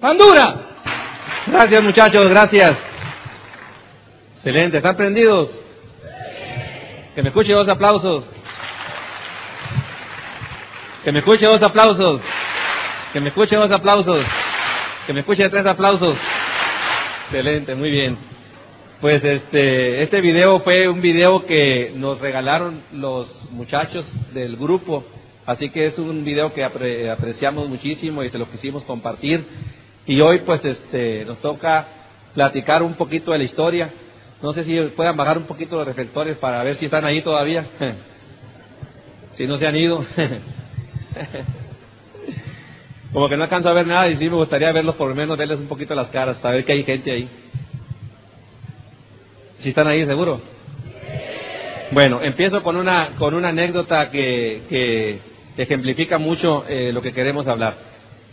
¡Bandura! Gracias muchachos, gracias. Excelente, ¿están prendidos? Que me escuche dos aplausos. Que me escuche dos aplausos. Que me escuche dos aplausos. Que me escuche tres aplausos. Excelente, muy bien. Pues este, este video fue un video que nos regalaron los muchachos del grupo. Así que es un video que apre- apreciamos muchísimo y se lo quisimos compartir. Y hoy pues este, nos toca platicar un poquito de la historia. No sé si puedan bajar un poquito los reflectores para ver si están ahí todavía. si no se han ido. Como que no alcanzo a ver nada y sí me gustaría verlos por lo menos, verles un poquito las caras, saber que hay gente ahí. ¿Si están ahí seguro? Bueno, empiezo con una, con una anécdota que, que ejemplifica mucho eh, lo que queremos hablar.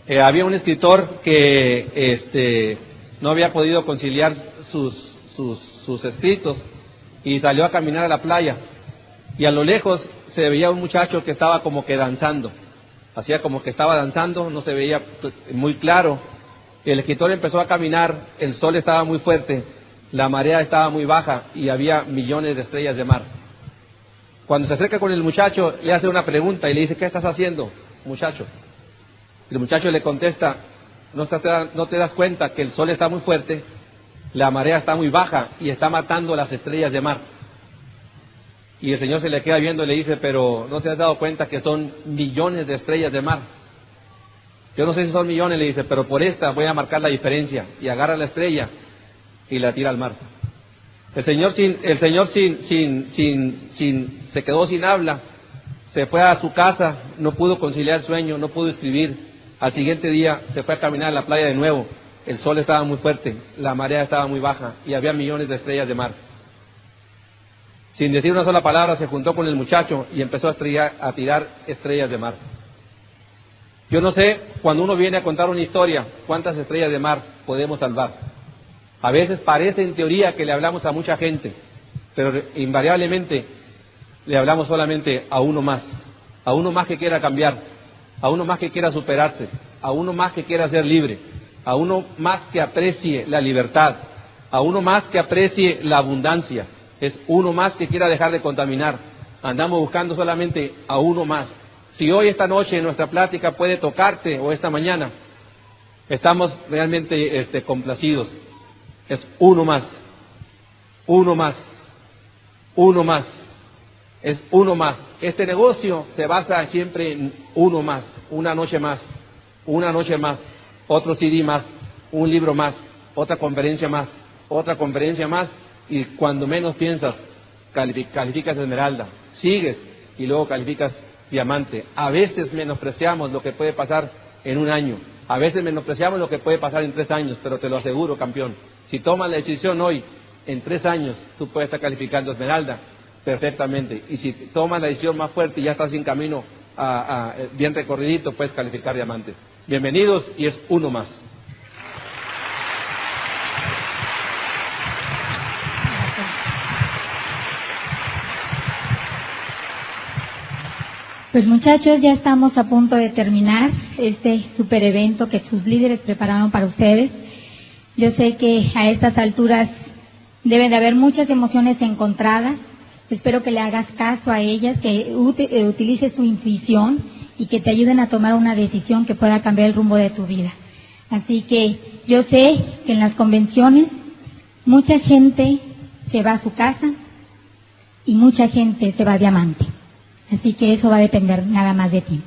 Eh, había un escritor que este, no había podido conciliar sus, sus, escritos y salió a caminar a la playa. Y a lo lejos se veía un muchacho que estaba como que danzando. Hacía como que estaba danzando, no se veía muy claro. El escritor empezó a caminar, el sol estaba muy fuerte, la marea estaba muy baja y había millones de estrellas de mar. Cuando se acerca con el muchacho, le hace una pregunta y le dice, ¿qué estás haciendo, muchacho? El muchacho le contesta, ¿no te, das cuenta que el sol está muy fuerte, la marea está muy baja y está matando las estrellas de mar? Y el Señor se le queda viendo y le dice, pero ¿no te has dado cuenta que son millones de estrellas de mar? Yo no sé si son millones, le dice, pero por esta voy a marcar la diferencia. Y agarra la estrella y la tira al mar. El Señor sin, el Señor sin, sin, sin, sin, se quedó sin habla, se fue a su casa, no pudo conciliar sueño, no pudo escribir. Al siguiente día se fue a caminar a la playa de nuevo. El sol estaba muy fuerte, la marea estaba muy baja y había millones de estrellas de mar. Sin decir una sola palabra, se juntó con el muchacho y empezó a, a tirar estrellas de mar. Yo no sé, cuando uno viene a contar una historia, cuántas estrellas de mar podemos salvar. A veces parece en teoría que le hablamos a mucha gente, pero invariablemente le hablamos solamente a uno más, a uno más que quiera cambiar, a uno más que quiera superarse, a uno más que quiera ser libre, a uno más que aprecie la libertad, a uno más que aprecie la abundancia, es uno más que quiera dejar de contaminar. Andamos buscando solamente a uno más. Si hoy, esta noche, nuestra plática puede tocarte o esta mañana, estamos realmente este, complacidos. Es uno más, uno más, uno más, es uno más. Este negocio se basa siempre en uno más, una noche más, una noche más, otro CD más, un libro más, otra conferencia más, otra conferencia más, y cuando menos piensas, califi- calificas esmeralda, sigues y luego calificas diamante. A veces menospreciamos lo que puede pasar en un año, a veces menospreciamos lo que puede pasar en tres años, pero te lo aseguro, campeón, si tomas la decisión hoy, en tres años tú puedes estar calificando esmeralda perfectamente. Y si tomas la decisión más fuerte y ya estás en camino a- bien recorridito, puedes calificar diamante. Bienvenidos y es uno más. Pues muchachos, ya estamos a punto de terminar este super evento que sus líderes prepararon para ustedes. Yo sé que a estas alturas deben de haber muchas emociones encontradas. Espero que le hagas caso a ellas, que eh, utilices tu intuición y que te ayuden a tomar una decisión que pueda cambiar el rumbo de tu vida. Así que yo sé que en las convenciones mucha gente se va a su casa y mucha gente se va a diamante. Así que eso va a depender nada más de ti.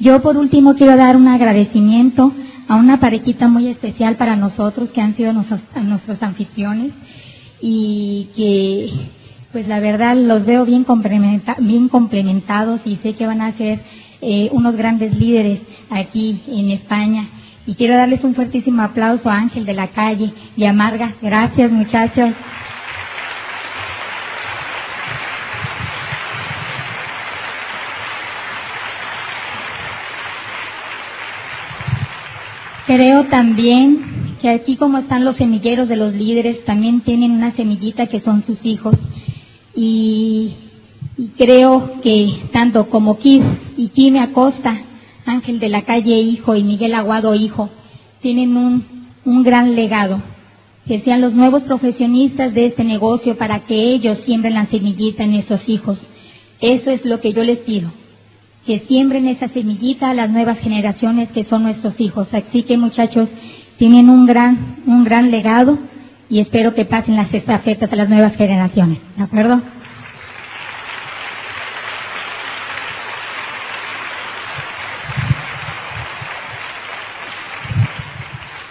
Yo por último quiero dar un agradecimiento a una parejita muy especial para nosotros que han sido nuestros, nuestros anfitriones y que pues la verdad los veo bien, complementa- bien complementados y sé que van a ser eh, unos grandes líderes aquí en España. Y quiero darles un fuertísimo aplauso a Ángel de la Calle y a Marga. Gracias muchachos. Creo también que aquí como están los semilleros de los líderes, también tienen una semillita que son sus hijos. Y, creo que tanto como Kid y Kimi Acosta, Ángel de la Calle hijo y Miguel Aguado hijo, tienen un, un gran legado. Que sean los nuevos profesionistas de este negocio para que ellos siembren la semillita en esos hijos. Eso es lo que yo les pido. Que siembren esa semillita a las nuevas generaciones que son nuestros hijos. Así que muchachos, tienen un gran, un gran legado y espero que pasen las estafetas a las nuevas generaciones. ¿De acuerdo?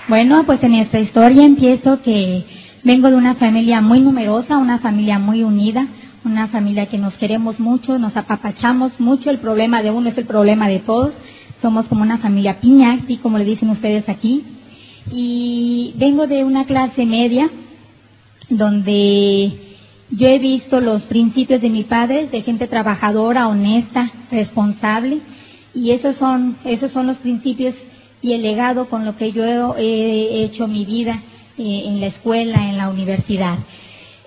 Bueno, pues en nuestra historia empiezo que vengo de una familia muy numerosa, una familia muy unida, una familia que nos queremos mucho, nos apapachamos mucho, el problema de uno es el problema de todos, somos como una familia piña, así como le dicen ustedes aquí, y vengo de una clase media donde yo he visto los principios de mi padre, de gente trabajadora, honesta, responsable, y esos son, esos son los principios y el legado con lo que yo he hecho mi vida eh, en la escuela, en la universidad.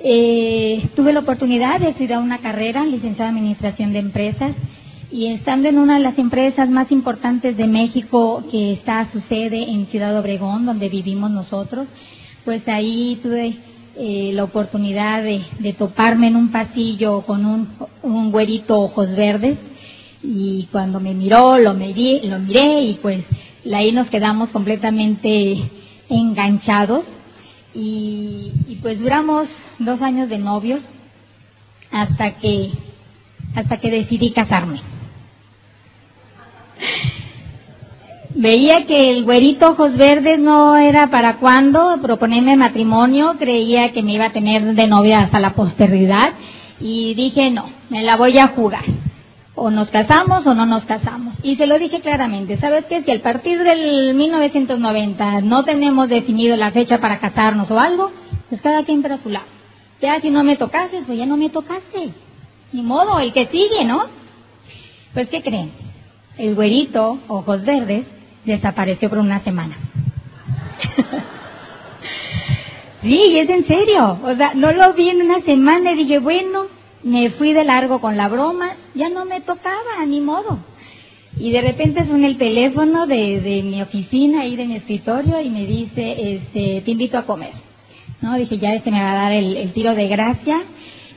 Eh, tuve la oportunidad de estudiar una carrera, licenciada en Administración de Empresas, y estando en una de las empresas más importantes de México que está su sede en Ciudad Obregón, donde vivimos nosotros, pues ahí tuve eh, la oportunidad de, toparme en un pasillo con un, un güerito ojos verdes y cuando me miró lo miré, lo miré y pues ahí nos quedamos completamente enganchados y, y pues duramos dos años de novios hasta que hasta que decidí casarme. Veía que el güerito ojos verdes no era para cuando proponerme matrimonio, creía que me iba a tener de novia hasta la posteridad y dije no, me la voy a jugar. O nos casamos o no nos casamos. Y se lo dije claramente, ¿sabes qué? Si a partir del 1990 no tenemos definido la fecha para casarnos o algo, pues cada quien para su lado. Ya si no me tocaste, pues ya no me tocaste. Ni modo, el que sigue, ¿no? Pues ¿qué creen? El güerito, ojos verdes, desapareció por una semana. sí, es en serio. O sea, no lo vi en una semana y dije, bueno, me fui de largo con la broma, ya no me tocaba, ni modo. Y de repente suena el teléfono de, de mi oficina y de mi escritorio y me dice, este, te invito a comer. ¿No? Dije, ya este me va a dar el, el tiro de gracia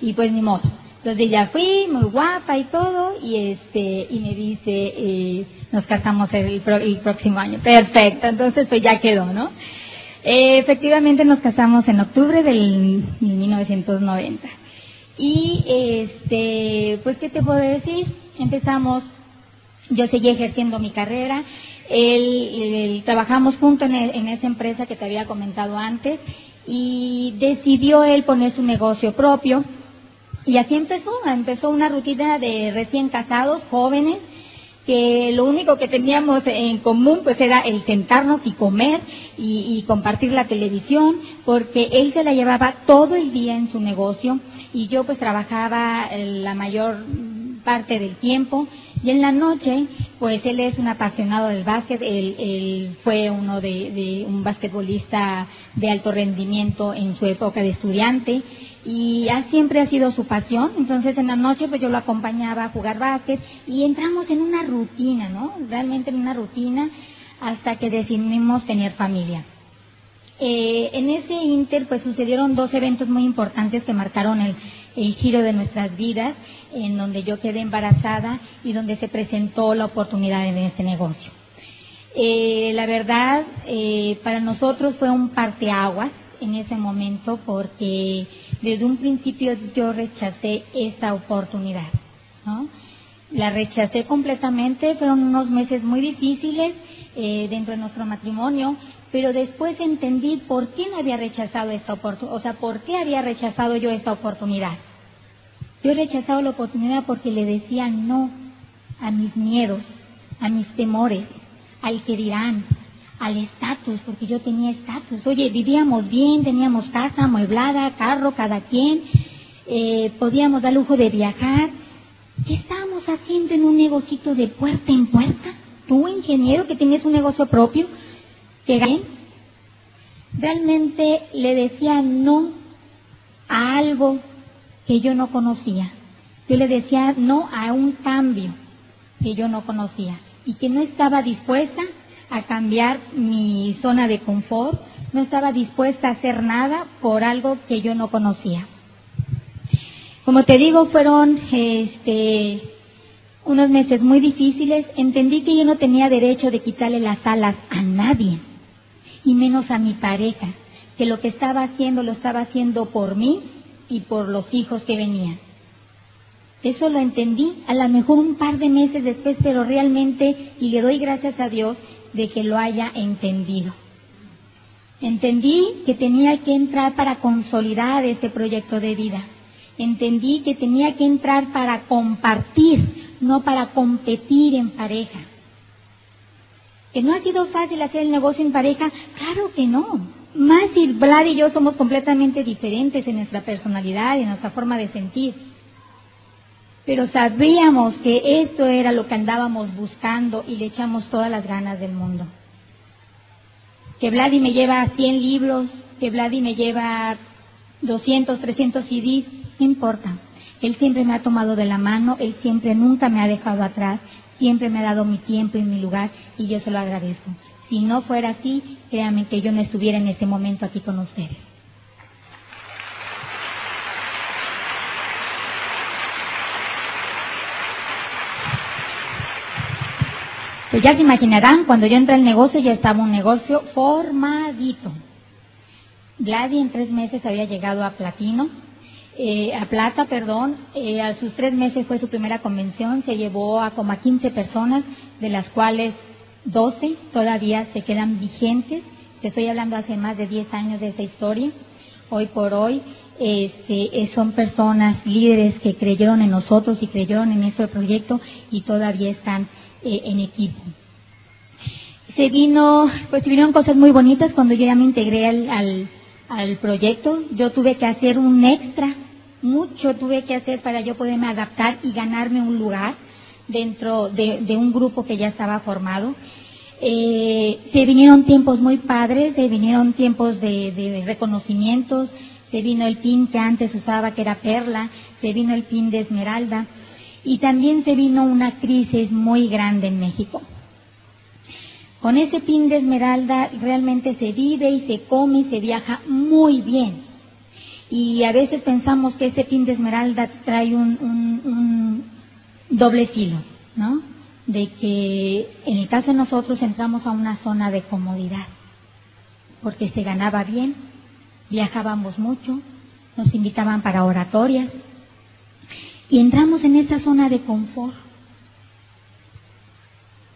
y pues ni modo. Entonces ya fui, muy guapa y todo, y este, y me dice, eh, nos casamos el, próximo año. Perfecto, entonces pues ya quedó, ¿no? Eh, efectivamente nos casamos en octubre del 1990. Y este, pues qué te puedo decir, empezamos, yo seguí ejerciendo mi carrera, él, trabajamos juntos en, en esa empresa que te había comentado antes, y decidió él poner su negocio propio y así empezó, empezó una rutina de recién casados, jóvenes, que lo único que teníamos en común pues era el sentarnos y comer y, compartir la televisión, porque él se la llevaba todo el día en su negocio y yo pues trabajaba la mayor parte del tiempo. Y en la noche pues él es un apasionado del básquet, él, fue uno de un basquetbolista de alto rendimiento en su época de estudiante y siempre ha sido su pasión. Entonces en la noche pues yo lo acompañaba a jugar básquet y entramos en una rutina, ¿no? Realmente en una rutina hasta que decidimos tener familia. Eh, en ese inter pues sucedieron dos eventos muy importantes que marcaron el, giro de nuestras vidas, en donde yo quedé embarazada y donde se presentó la oportunidad en este negocio. Eh, la verdad, eh, para nosotros fue un parteaguas en ese momento porque desde un principio yo rechacé esa oportunidad, ¿no? La rechacé completamente, fueron unos meses muy difíciles eh, dentro de nuestro matrimonio, pero después entendí por qué había rechazado esta oportunidad, o sea, por qué había rechazado yo esta oportunidad. Yo he rechazado la oportunidad porque le decía no a mis miedos, a mis temores, al que dirán, al estatus, porque yo tenía estatus. Oye, vivíamos bien, teníamos casa amueblada, carro, cada quien, eh, podíamos dar lujo de viajar. ¿Qué estábamos haciendo en un negocito de puerta en puerta? Tú, ingeniero, que tienes un negocio propio, que. Realmente le decía no a algo que yo no conocía. Yo le decía no a un cambio que yo no conocía y que no estaba dispuesta a cambiar mi zona de confort, no estaba dispuesta a hacer nada por algo que yo no conocía. Como te digo, fueron este, unos meses muy difíciles. Entendí que yo no tenía derecho de quitarle las alas a nadie, y menos a mi pareja, que lo que estaba haciendo lo estaba haciendo por mí y por los hijos que venían. Eso lo entendí a lo mejor un par de meses después, pero realmente, y le doy gracias a Dios de que lo haya entendido. Entendí que tenía que entrar para consolidar este proyecto de vida. Entendí que tenía que entrar para compartir, no para competir en pareja. ¿Que no ha sido fácil hacer el negocio en pareja? Claro que no. Más si Vlad y yo somos completamente diferentes en nuestra personalidad en nuestra forma de sentir pero sabíamos que esto era lo que andábamos buscando y le echamos todas las ganas del mundo. Que Vladi me lleva 100 libros, que Vladi me lleva 200, 300 CDs, no importa. Él siempre me ha tomado de la mano, él siempre nunca me ha dejado atrás, siempre me ha dado mi tiempo y mi lugar y yo se lo agradezco. Si no fuera así, créanme que yo no estuviera en este momento aquí con ustedes. Pues ya se imaginarán, cuando yo entré al negocio ya estaba un negocio formadito. Gladys en tres meses había llegado a platino, eh, a plata, perdón. Eh, a sus tres meses fue su primera convención, se llevó a como a 15 personas, de las cuales 12 todavía se quedan vigentes. Te estoy hablando hace más de 10 años de esa historia. Hoy por hoy este, eh, son personas líderes que creyeron en nosotros y creyeron en este proyecto y todavía están eh, en equipo. Se vino, pues se vinieron cosas muy bonitas cuando yo ya me integré al, al, proyecto. Yo tuve que hacer un extra, mucho tuve que hacer para yo poderme adaptar y ganarme un lugar dentro de, un grupo que ya estaba formado. Eh, se vinieron tiempos muy padres, se vinieron tiempos de, de, reconocimientos, se vino el pin que antes usaba que era perla, se vino el pin de esmeralda, y también se vino una crisis muy grande en México. Con ese pin de esmeralda realmente se vive y se come y se viaja muy bien. Y a veces pensamos que ese pin de esmeralda trae un, un doble filo, ¿no? De que en el caso de nosotros entramos a una zona de comodidad, porque se ganaba bien, viajábamos mucho, nos invitaban para oratorias, y entramos en esa zona de confort.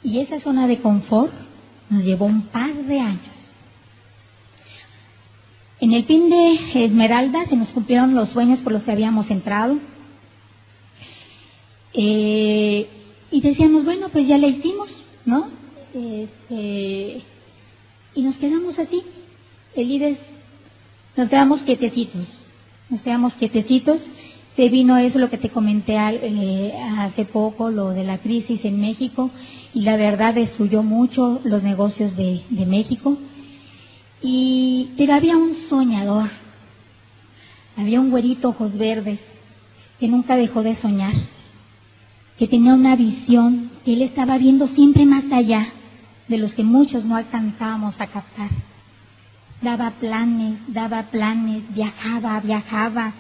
Y esa zona de confort nos llevó un par de años. En el pin de Esmeralda se nos cumplieron los sueños por los que habíamos entrado. Eh, y decíamos, bueno, pues ya le hicimos, ¿no? Este, y nos quedamos así. El líder, nos quedamos quietecitos. Nos quedamos quietecitos se vino eso, lo que te comenté eh, hace poco, lo de la crisis en México, y la verdad destruyó mucho los negocios de, México. Y, pero había un soñador, había un güerito ojos verdes, que nunca dejó de soñar, que tenía una visión, que él estaba viendo siempre más allá de los que muchos no alcanzábamos a captar. Daba planes, daba planes, viajaba, viajaba,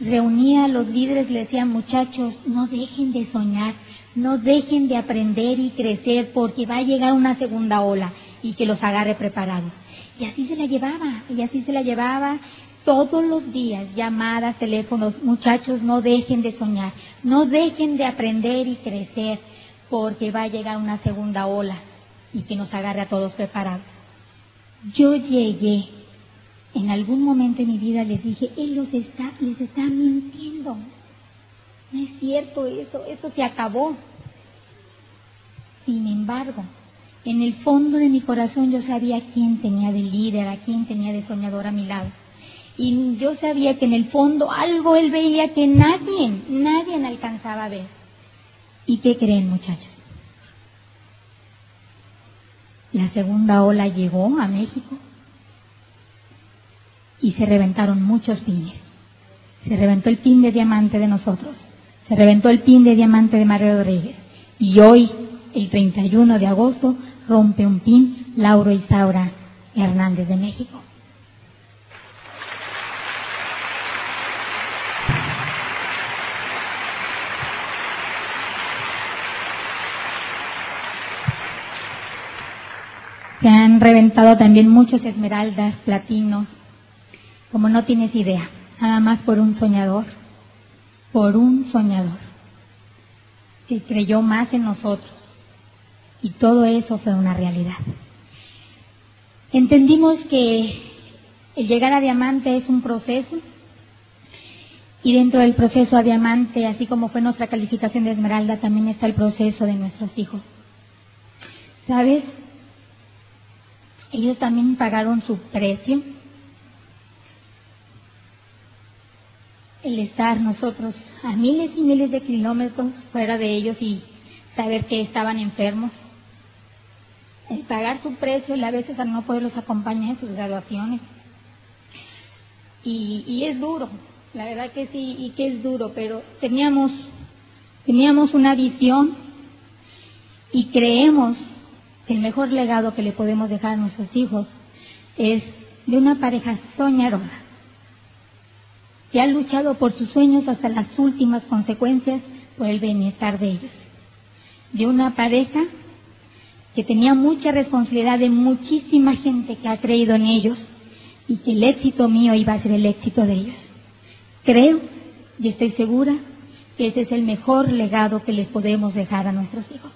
reunía a los líderes, le decía, muchachos, no dejen de soñar, no dejen de aprender y crecer porque va a llegar una segunda ola y que los agarre preparados. Y así se la llevaba, y así se la llevaba todos los días, llamadas, teléfonos, muchachos, no dejen de soñar, no dejen de aprender y crecer porque va a llegar una segunda ola y que nos agarre a todos preparados. Yo llegué en algún momento de mi vida les dije, Él los está, les está mintiendo. No es cierto eso, eso se acabó. Sin embargo, en el fondo de mi corazón yo sabía quién tenía de líder, a quién tenía de soñador a mi lado. Y yo sabía que en el fondo algo él veía que nadie, nadie alcanzaba a ver. ¿Y qué creen muchachos? La segunda ola llegó a México y se reventaron muchos pines. Se reventó el pin de diamante de nosotros, se reventó el pin de diamante de Mario Rodríguez. Y hoy el 31 de agosto, rompe un pin Lauro Isaura Hernández de México. Se han reventado también muchos esmeraldas, platinos, como no tienes idea, nada más por un soñador, por un soñador, que creyó más en nosotros. Y todo eso fue una realidad. Entendimos que el llegar a diamante es un proceso y dentro del proceso a diamante, así como fue nuestra calificación de esmeralda, también está el proceso de nuestros hijos. ¿Sabes? Ellos también pagaron su precio. El estar nosotros a miles y miles de kilómetros fuera de ellos y saber que estaban enfermos. El pagar su precio y a veces al no poderlos acompañar en sus graduaciones. Y, y es duro, la verdad que sí, y que es duro, pero teníamos, teníamos una visión y creemos el mejor legado que le podemos dejar a nuestros hijos es de una pareja soñadora que ha luchado por sus sueños hasta las últimas consecuencias por el bienestar de ellos. De una pareja que tenía mucha responsabilidad de muchísima gente que ha creído en ellos y que el éxito mío iba a ser el éxito de ellos. Creo y estoy segura que ese es el mejor legado que les podemos dejar a nuestros hijos.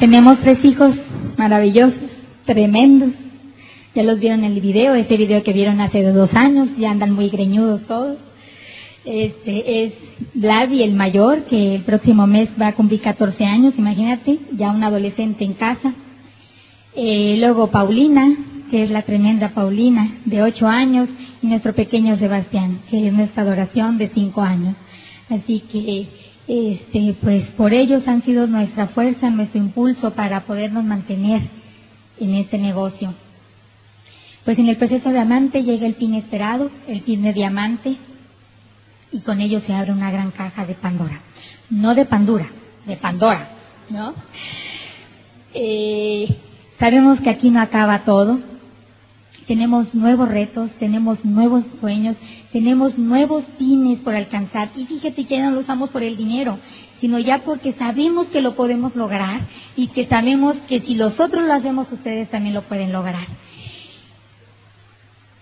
Tenemos tres hijos maravillosos, tremendos. Ya los vieron en el video, este video que vieron hace dos años, ya andan muy greñudos todos. Este es Vladi, el mayor, que el próximo mes va a cumplir 14 años, imagínate, ya un adolescente en casa. Eh, luego Paulina, que es la tremenda Paulina, de 8 años, y nuestro pequeño Sebastián, que es nuestra adoración de 5 años. Así que este, pues por ellos han sido nuestra fuerza, nuestro impulso para podernos mantener en este negocio. Pues en el proceso de diamante llega el pin esperado, el pin de diamante, y con ello se abre una gran caja de Pandora. No de Pandora, de Pandora, ¿no? Eh, sabemos que aquí no acaba todo, tenemos nuevos retos, tenemos nuevos sueños, tenemos nuevos fines por alcanzar. Y fíjate que ya no lo usamos por el dinero, sino ya porque sabemos que lo podemos lograr y que sabemos que si nosotros lo hacemos, ustedes también lo pueden lograr.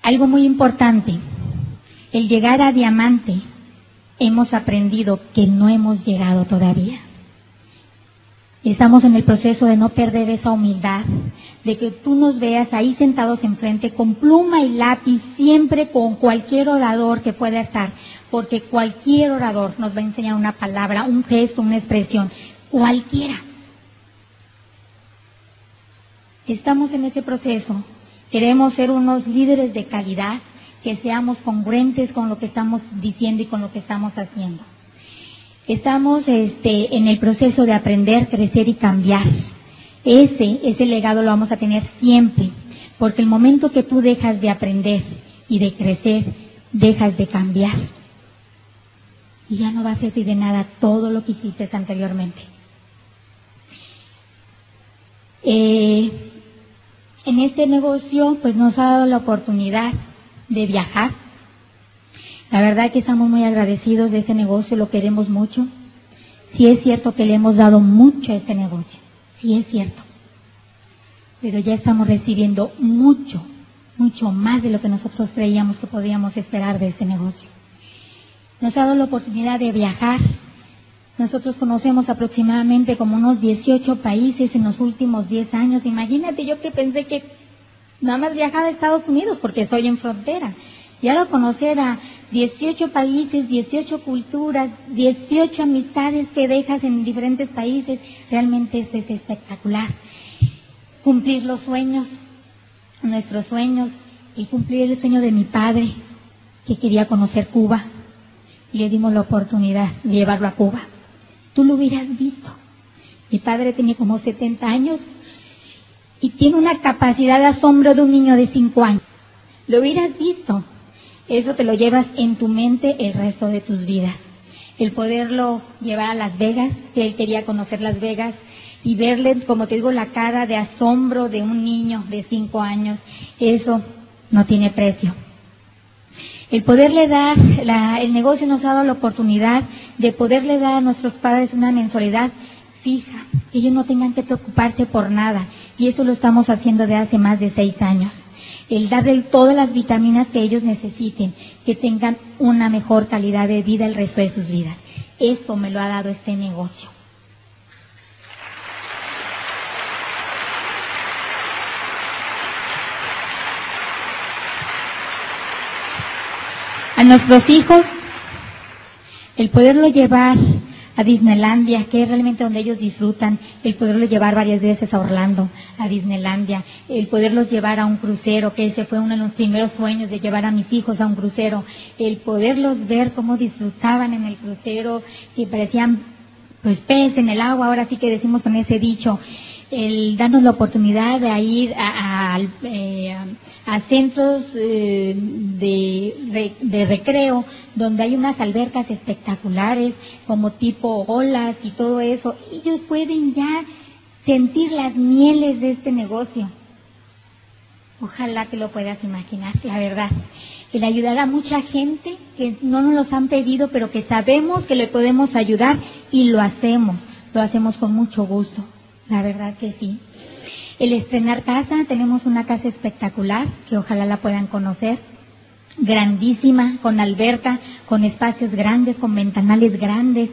Algo muy importante, el llegar a diamante, hemos aprendido que no hemos llegado todavía. Estamos en el proceso de no perder esa humildad, de que tú nos veas ahí sentados enfrente con pluma y lápiz, siempre con cualquier orador que pueda estar, porque cualquier orador nos va a enseñar una palabra, un gesto, una expresión, cualquiera. Estamos en ese proceso. Queremos ser unos líderes de calidad, que seamos congruentes con lo que estamos diciendo y con lo que estamos haciendo. Estamos este, en el proceso de aprender, crecer y cambiar. Ese, ese legado lo vamos a tener siempre, porque el momento que tú dejas de aprender y de crecer, dejas de cambiar. Y ya no va a servir de nada todo lo que hiciste anteriormente. Eh, en este negocio, pues nos ha dado la oportunidad de viajar, la verdad que estamos muy agradecidos de este negocio, lo queremos mucho. Sí es cierto que le hemos dado mucho a este negocio, sí es cierto. Pero ya estamos recibiendo mucho, mucho más de lo que nosotros creíamos que podíamos esperar de este negocio. Nos ha dado la oportunidad de viajar. Nosotros conocemos aproximadamente como unos 18 países en los últimos 10 años. Imagínate yo que pensé que nada más viajaba a Estados Unidos porque estoy en frontera. Y ahora conocer a 18 países, 18 culturas, 18 amistades que dejas en diferentes países, realmente es, es espectacular. Cumplir los sueños, nuestros sueños, y cumplir el sueño de mi padre, que quería conocer Cuba, y le dimos la oportunidad de llevarlo a Cuba. Tú lo hubieras visto. Mi padre tenía como 70 años y tiene una capacidad de asombro de un niño de cinco años. Lo hubieras visto. Eso te lo llevas en tu mente el resto de tus vidas. El poderlo llevar a Las Vegas, que él quería conocer Las Vegas, y verle, como te digo, la cara de asombro de un niño de cinco años, eso no tiene precio. El poderle dar, el negocio nos ha dado la oportunidad de poderle dar a nuestros padres una mensualidad fija, que ellos no tengan que preocuparse por nada. Y eso lo estamos haciendo de hace más de seis años. El darle todas las vitaminas que ellos necesiten, que tengan una mejor calidad de vida el resto de sus vidas. Eso me lo ha dado este negocio. a nuestros hijos, el poderlo llevar a Disneylandia, que es realmente donde ellos disfrutan, el poderlo llevar varias veces a Orlando, a Disneylandia, el poderlos llevar a un crucero, que ese fue uno de los primeros sueños de llevar a mis hijos a un crucero, el poderlos ver cómo disfrutaban en el crucero, que parecían pues pez en el agua, ahora sí que decimos con ese dicho, el darnos la oportunidad de ir a, eh, centros eh, de, de, recreo donde hay unas albercas espectaculares como tipo olas y todo eso. Ellos pueden ya sentir las mieles de este negocio. Ojalá que lo puedas imaginar, la verdad. El ayudar a mucha gente que no nos los han pedido, pero que sabemos que le podemos ayudar y lo hacemos. Lo hacemos con mucho gusto. La verdad que sí. El estrenar casa, tenemos una casa espectacular, que ojalá la puedan conocer. Grandísima, con alberca, con espacios grandes, con ventanales grandes.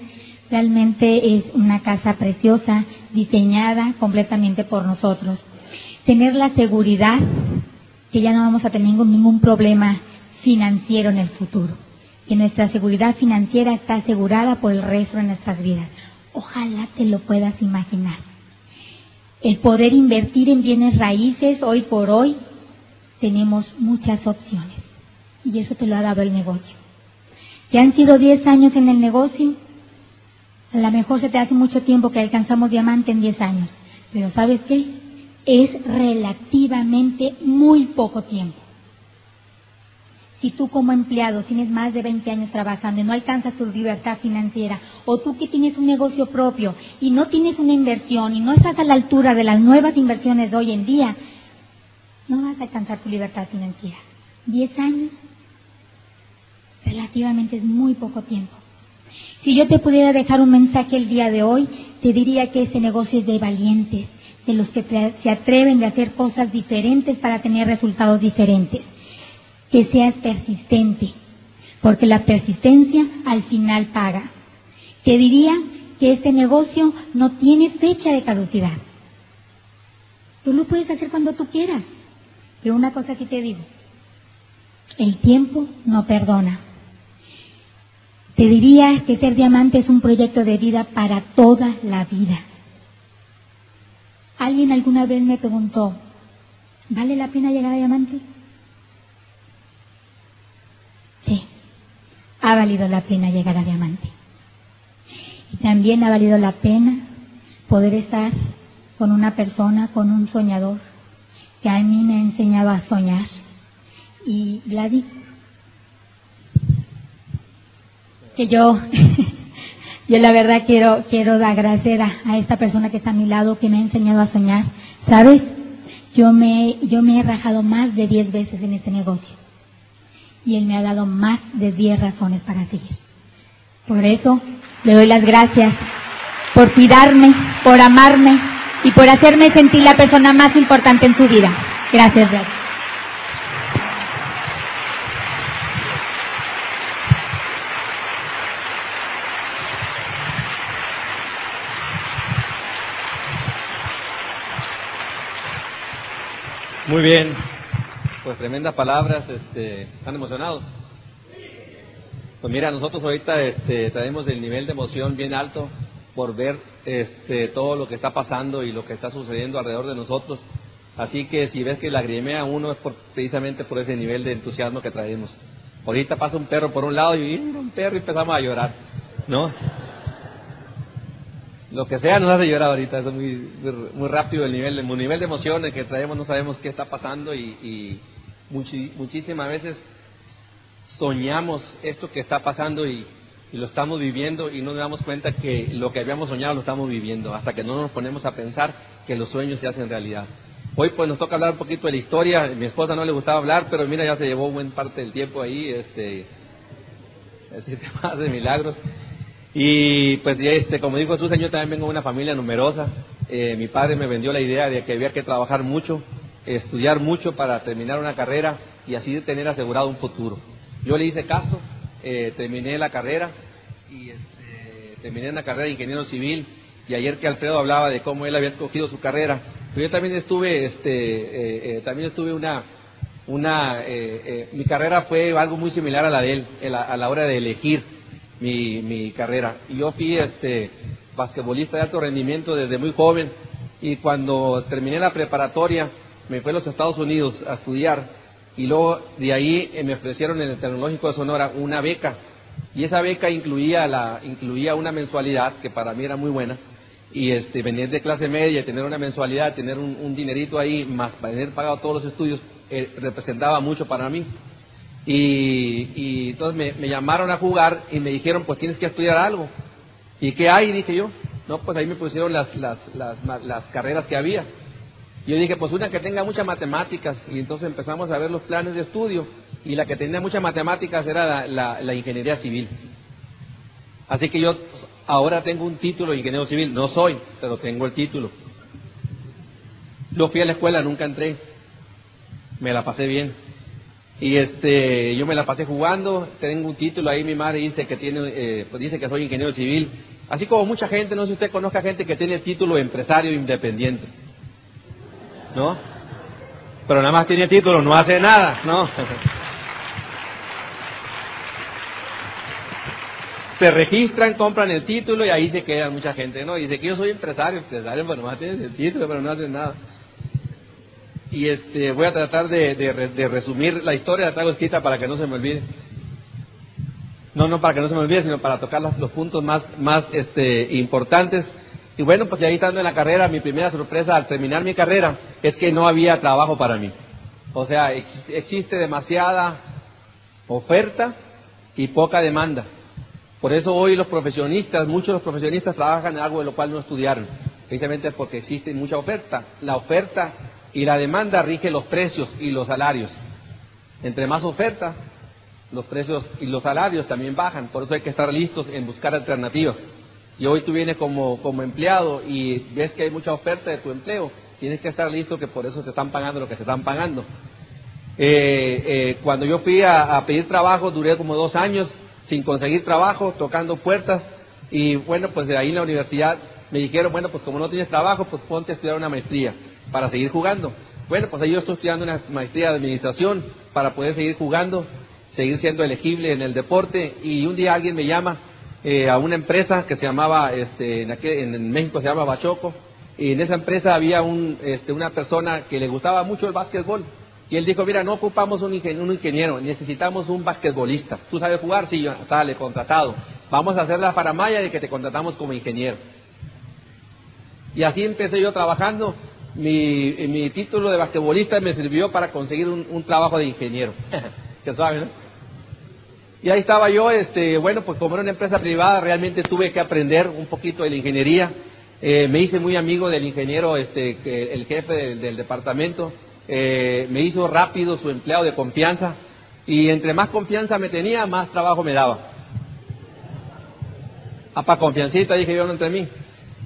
Realmente es una casa preciosa, diseñada completamente por nosotros. Tener la seguridad que ya no vamos a tener ningún problema financiero en el futuro. Que nuestra seguridad financiera está asegurada por el resto de nuestras vidas. Ojalá te lo puedas imaginar el poder invertir en bienes raíces hoy por hoy, tenemos muchas opciones. Y eso te lo ha dado el negocio. Ya han sido 10 años en el negocio, a lo mejor se te hace mucho tiempo que alcanzamos diamante en 10 años, pero ¿sabes qué? Es relativamente muy poco tiempo. Si tú como empleado tienes más de 20 años trabajando y no alcanzas tu libertad financiera, o tú que tienes un negocio propio y no tienes una inversión y no estás a la altura de las nuevas inversiones de hoy en día, no vas a alcanzar tu libertad financiera. 10 años relativamente es muy poco tiempo. Si yo te pudiera dejar un mensaje el día de hoy, te diría que ese negocio es de valientes, de los que se atreven a hacer cosas diferentes para tener resultados diferentes que seas persistente, porque la persistencia al final paga. Te diría que este negocio no tiene fecha de caducidad. Tú lo puedes hacer cuando tú quieras, pero una cosa que te digo, el tiempo no perdona. Te diría que ser diamante es un proyecto de vida para toda la vida. Alguien alguna vez me preguntó, ¿vale la pena llegar a diamante? Ha valido la pena llegar a diamante. Y también ha valido la pena poder estar con una persona, con un soñador, que a mí me ha enseñado a soñar. Y Gladys, que yo, yo la verdad quiero, quiero agradecer a, a, esta persona que está a mi lado, que me ha enseñado a soñar. ¿Sabes? Yo me, yo me he rajado más de 10 veces en este negocio y Él me ha dado más de 10 razones para seguir. Por eso le doy las gracias por cuidarme, por amarme y por hacerme sentir la persona más importante en su vida. Gracias, Dios. Muy bien. Pues tremendas palabras, este, ¿están emocionados? Pues mira, nosotros ahorita este, tenemos el nivel de emoción bien alto por ver este, todo lo que está pasando y lo que está sucediendo alrededor de nosotros. Así que si ves que lagrimea uno es precisamente por ese nivel de entusiasmo que traemos. Ahorita pasa un perro por un lado y un perro y empezamos a llorar, ¿no? lo que sea nos hace llorar ahorita, es muy, muy rápido el nivel, el nivel de emociones que traemos, no sabemos qué está pasando y, muchísimas veces soñamos esto que está pasando y, lo estamos viviendo y no nos damos cuenta que lo que habíamos soñado lo estamos viviendo, hasta que no nos ponemos a pensar que los sueños se hacen realidad. Hoy pues nos toca hablar un poquito de la historia, mi esposa no le gustaba hablar, pero mira, ya se llevó buen parte del tiempo ahí, este, el más de milagros. Y pues este, como dijo Jesús, yo también vengo de una familia numerosa. Eh, mi padre me vendió la idea de que había que trabajar mucho, estudiar mucho para terminar una carrera y así tener asegurado un futuro. Yo le hice caso, eh, terminé la carrera y este, terminé la carrera de ingeniero civil y ayer que Alfredo hablaba de cómo él había escogido su carrera, yo también estuve, este, eh, también estuve una, una, mi carrera fue algo muy similar a la de él, a la hora de elegir mi, mi carrera. Y yo fui este, basquetbolista de alto rendimiento desde muy joven y cuando terminé la preparatoria me fui a los Estados Unidos a estudiar y luego de ahí eh, me ofrecieron en el Tecnológico de Sonora una beca y esa beca incluía, la, incluía una mensualidad que para mí era muy buena y este, venir de clase media, tener una mensualidad, tener un, dinerito ahí, más para tener pagado todos los estudios, eh, representaba mucho para mí. Y, entonces me, llamaron a jugar y me dijeron, pues tienes que estudiar algo. ¿Y qué hay? Dije yo. No, pues ahí me pusieron las, las, las, carreras que había. Yo dije, pues una que tenga muchas matemáticas. Y entonces empezamos a ver los planes de estudio. Y la que tenía muchas matemáticas era la, ingeniería civil. Así que yo ahora tengo un título de ingeniero civil. No soy, pero tengo el título. Yo fui a la escuela, nunca entré. Me la pasé bien. Y este, yo me la pasé jugando, tengo un título ahí, mi madre dice que tiene, eh, pues dice que soy ingeniero civil. Así como mucha gente, no sé si usted conozca gente que tiene el título de empresario independiente. ¿No? Pero nada más tiene título, no hace nada, ¿no? se registran, compran el título y ahí se queda mucha gente, ¿no? Dice que yo soy empresario, empresario, pero más tiene el título, pero no hace nada y este, voy a tratar de, resumir la historia, la traigo escrita para que no se me olvide. No, no para que no se me olvide, sino para tocar los, puntos más, más este, importantes. Y bueno, pues ya estando en la carrera, mi primera sorpresa al terminar mi carrera es que no había trabajo para mí. O sea, existe demasiada oferta y poca demanda. Por eso hoy los profesionistas, muchos de los profesionistas trabajan en algo de lo cual no estudiaron, precisamente porque existe mucha oferta. La oferta y la demanda rige los precios y los salarios. Entre más oferta, los precios y los salarios también bajan, por eso hay que estar listos en buscar alternativas. Si hoy tú vienes como, como empleado y ves que hay mucha oferta de tu empleo, tienes que estar listo que por eso te están pagando lo que te están pagando. Eh, eh, cuando yo fui a, a, pedir trabajo, duré como dos años sin conseguir trabajo, tocando puertas, y bueno, pues de ahí en la universidad me dijeron, bueno, pues como no tienes trabajo, pues ponte a estudiar una maestría para seguir jugando. Bueno, pues ahí yo estoy estudiando una maestría de administración para poder seguir jugando, seguir siendo elegible en el deporte y un día alguien me llama eh, a una empresa que se llamaba, este, en, México se llama Bachoco, y en esa empresa había un, este, una persona que le gustaba mucho el básquetbol. Y él dijo, mira, no ocupamos un ingeniero, necesitamos un basquetbolista. ¿Tú sabes jugar? Sí, yo, sale, contratado. Vamos a hacer la paramaya de que te contratamos como ingeniero. Y así empecé yo trabajando mi, mi título de basquetbolista me sirvió para conseguir un, trabajo de ingeniero. que saben, ¿no? Y ahí estaba yo, este, bueno, pues como era una empresa privada, realmente tuve que aprender un poquito de la ingeniería. Eh, me hice muy amigo del ingeniero, este, el jefe del, departamento. Eh, me hizo rápido su empleado de confianza. Y entre más confianza me tenía, más trabajo me daba. A pa confiancita dije yo no entre mí.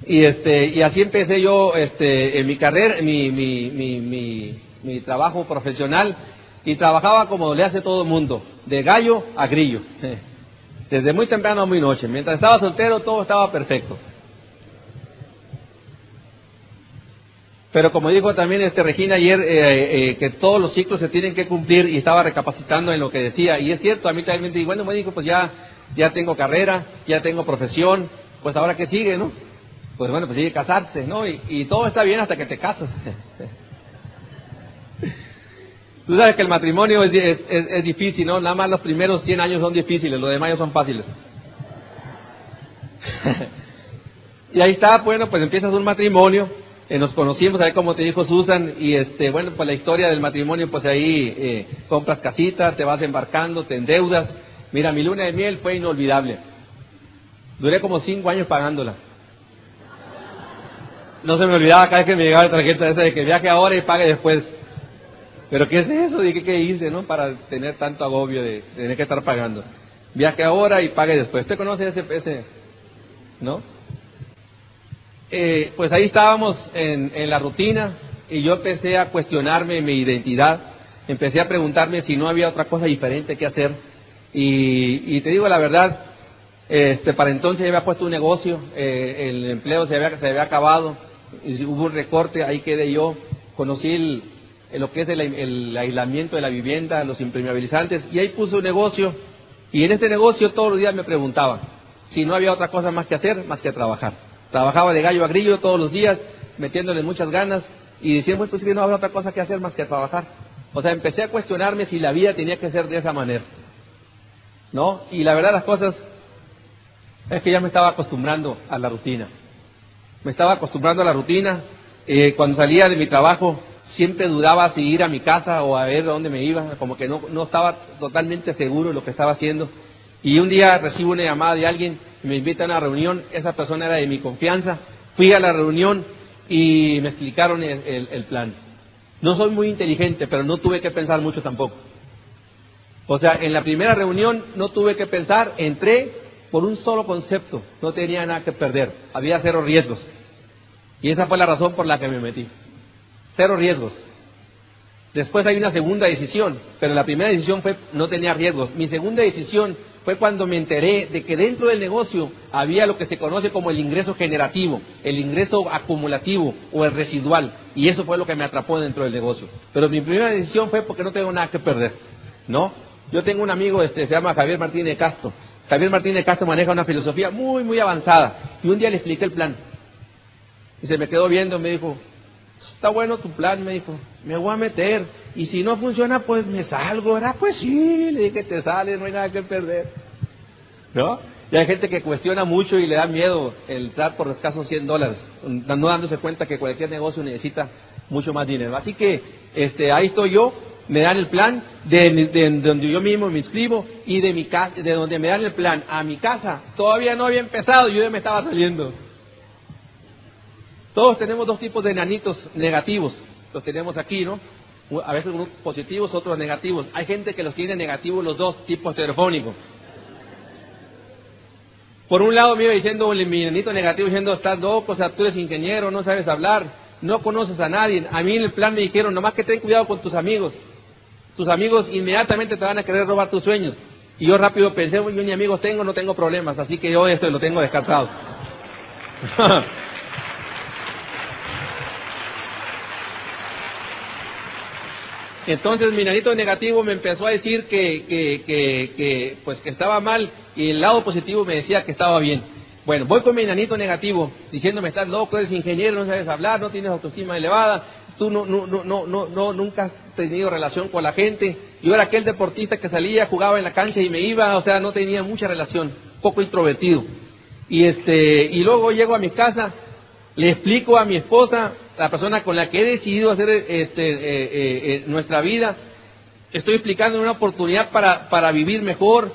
Y, este, y así empecé yo este, en mi carrera, mi, mi, mi, mi, trabajo profesional y trabajaba como le hace todo el mundo, de gallo a grillo, desde muy temprano a muy noche. Mientras estaba soltero todo estaba perfecto. Pero como dijo también este Regina ayer, eh, eh, que todos los ciclos se tienen que cumplir y estaba recapacitando en lo que decía. Y es cierto, a mí también me dijo, bueno, me dijo, pues ya, ya tengo carrera, ya tengo profesión, pues ahora que sigue, ¿no? pues bueno, pues sigue casarse, ¿no? Y, todo está bien hasta que te casas. Tú sabes que el matrimonio es, difícil, ¿no? Nada más los primeros 100 años son difíciles, los demás son fáciles. Y ahí está, bueno, pues empiezas un matrimonio, eh, nos conocimos ahí como te dijo Susan, y este, bueno, pues la historia del matrimonio, pues ahí eh, compras casita, te vas embarcando, te endeudas. Mira, mi luna de miel fue inolvidable. Duré como cinco años pagándola. No se me olvidaba cada vez que me llegaba la tarjeta esa de que viaje ahora y pague después. Pero ¿qué es eso? ¿Y qué, hice, no? Para tener tanto agobio de, tener que estar pagando. Viaje ahora y pague después. ¿Usted conoce ese, ese no? Eh, pues ahí estábamos en, la rutina y yo empecé a cuestionarme mi identidad, empecé a preguntarme si no había otra cosa diferente que hacer y, te digo la verdad, este, para entonces ya había puesto un negocio, eh, el empleo se había, se había acabado, y hubo un recorte, ahí quedé yo, conocí lo que es el, aislamiento de la vivienda, los impermeabilizantes, y ahí puse un negocio, y en este negocio todos los días me preguntaban si no había otra cosa más que hacer, más que trabajar. Trabajaba de gallo a grillo todos los días, metiéndole muchas ganas y diciendo, pues que no había otra cosa que hacer más que trabajar. O sea, empecé a cuestionarme si la vida tenía que ser de esa manera. ¿No? Y la verdad las cosas es que ya me estaba acostumbrando a la rutina. Me estaba acostumbrando a la rutina. Eh, cuando salía de mi trabajo siempre dudaba si ir a mi casa o a ver dónde me iba, como que no, no estaba totalmente seguro de lo que estaba haciendo. Y un día recibo una llamada de alguien me invitan a una reunión, esa persona era de mi confianza, fui a la reunión y me explicaron el, plan. No soy muy inteligente, pero no tuve que pensar mucho tampoco. O sea, en la primera reunión no tuve que pensar, entré por un solo concepto, no tenía nada que perder, había cero riesgos. Y esa fue la razón por la que me metí. Cero riesgos. Después hay una segunda decisión, pero la primera decisión fue no tenía riesgos. Mi segunda decisión fue cuando me enteré de que dentro del negocio había lo que se conoce como el ingreso generativo, el ingreso acumulativo o el residual. Y eso fue lo que me atrapó dentro del negocio. Pero mi primera decisión fue porque no tengo nada que perder. ¿No? Yo tengo un amigo, este, se llama Javier Martínez Castro. Javier Martínez Castro maneja una filosofía muy, muy avanzada. Y un día le expliqué el plan. Y se me quedó viendo, me dijo, está bueno tu plan, me dijo, me voy a meter. Y si no funciona, pues me salgo, ¿verdad? Pues sí, le dije, te sales, no hay nada que perder. ¿No? Y hay gente que cuestiona mucho y le da miedo entrar por escasos 100 dólares, no dándose cuenta que cualquier negocio necesita mucho más dinero. Así que este, ahí estoy yo, me dan el plan, de, donde yo mismo me inscribo y de, mi de donde me dan el plan a mi casa, todavía no había empezado, yo ya me estaba saliendo. Todos tenemos dos tipos de enanitos negativos, los tenemos aquí, ¿no? A veces unos positivos, otros negativos. Hay gente que los tiene negativos los dos tipos telefónicos. Por un lado me iba diciendo mi enanito negativo, diciendo, estás loco, o sea, tú eres ingeniero, no sabes hablar, no conoces a nadie. A mí en el plan me dijeron, nomás que ten cuidado con tus amigos. Tus amigos inmediatamente te van a querer robar tus sueños. Y yo rápido pensé, yo ni amigos tengo, no tengo problemas, así que yo esto lo tengo descartado. Entonces mi nanito negativo me empezó a decir que, pues, que estaba mal y el lado positivo me decía que estaba bien. Bueno, voy con mi nanito negativo diciéndome, estás loco, eres ingeniero, no sabes hablar, no tienes autoestima elevada, tú no, no, no, no, no, no, nunca has tenido relación con la gente. Yo era aquel deportista que salía, jugaba en la cancha y me iba, o sea, no tenía mucha relación, poco introvertido. Y, este, y luego llego a mi casa, le explico a mi esposa la persona con la que he decidido hacer este, eh, eh, eh, nuestra vida. Estoy explicando una oportunidad para, para vivir mejor,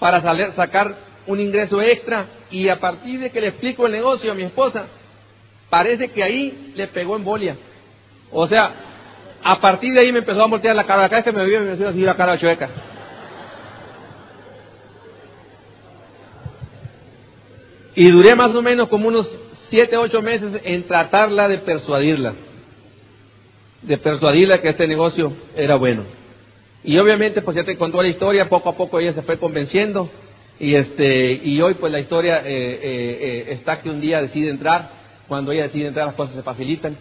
para sacar un ingreso extra. Y a partir de que le explico el negocio a mi esposa, parece que ahí le pegó en bolia. O sea, a partir de ahí me empezó a voltear la cara. Cada vez que me vio me empezó así la cara chueca. Y duré más o menos como unos siete, ocho meses en tratarla de persuadirla, de persuadirla que este negocio era bueno. Y obviamente, pues ya te contó la historia, poco a poco ella se fue convenciendo, y este, y hoy pues la historia eh, eh, eh, está que un día decide entrar, cuando ella decide entrar las cosas se facilitan,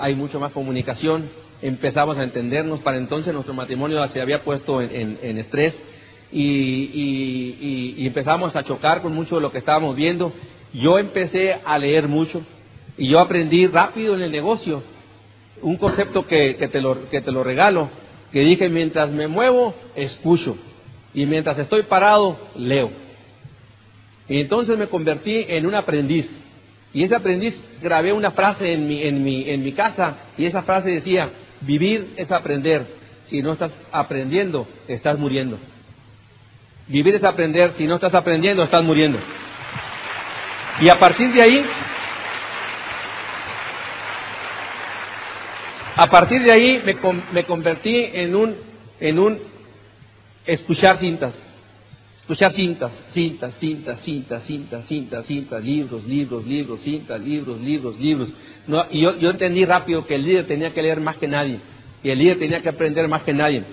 hay mucho más comunicación, empezamos a entendernos, para entonces nuestro matrimonio se había puesto en, estrés, y, y, empezamos a chocar con mucho de lo que estábamos viendo yo empecé a leer mucho y yo aprendí rápido en el negocio un concepto que, te, lo, que te lo regalo, que dije, mientras me muevo, escucho, y mientras estoy parado, leo. Y entonces me convertí en un aprendiz. Y ese aprendiz grabé una frase en mi, en mi, en mi casa y esa frase decía, vivir es aprender. Si no estás aprendiendo, estás muriendo. Vivir es aprender. Si no estás aprendiendo, estás muriendo. Y a partir de ahí, a partir de ahí me, convertí en un, en un escuchar cintas. Escuchar cintas, cintas, cintas, cintas, cintas, cintas, cintas, libros, libros, libros, cintas, libros, libros, libros. Y yo, yo entendí rápido que el líder tenía que leer más que nadie. Y el líder tenía que aprender más que nadie.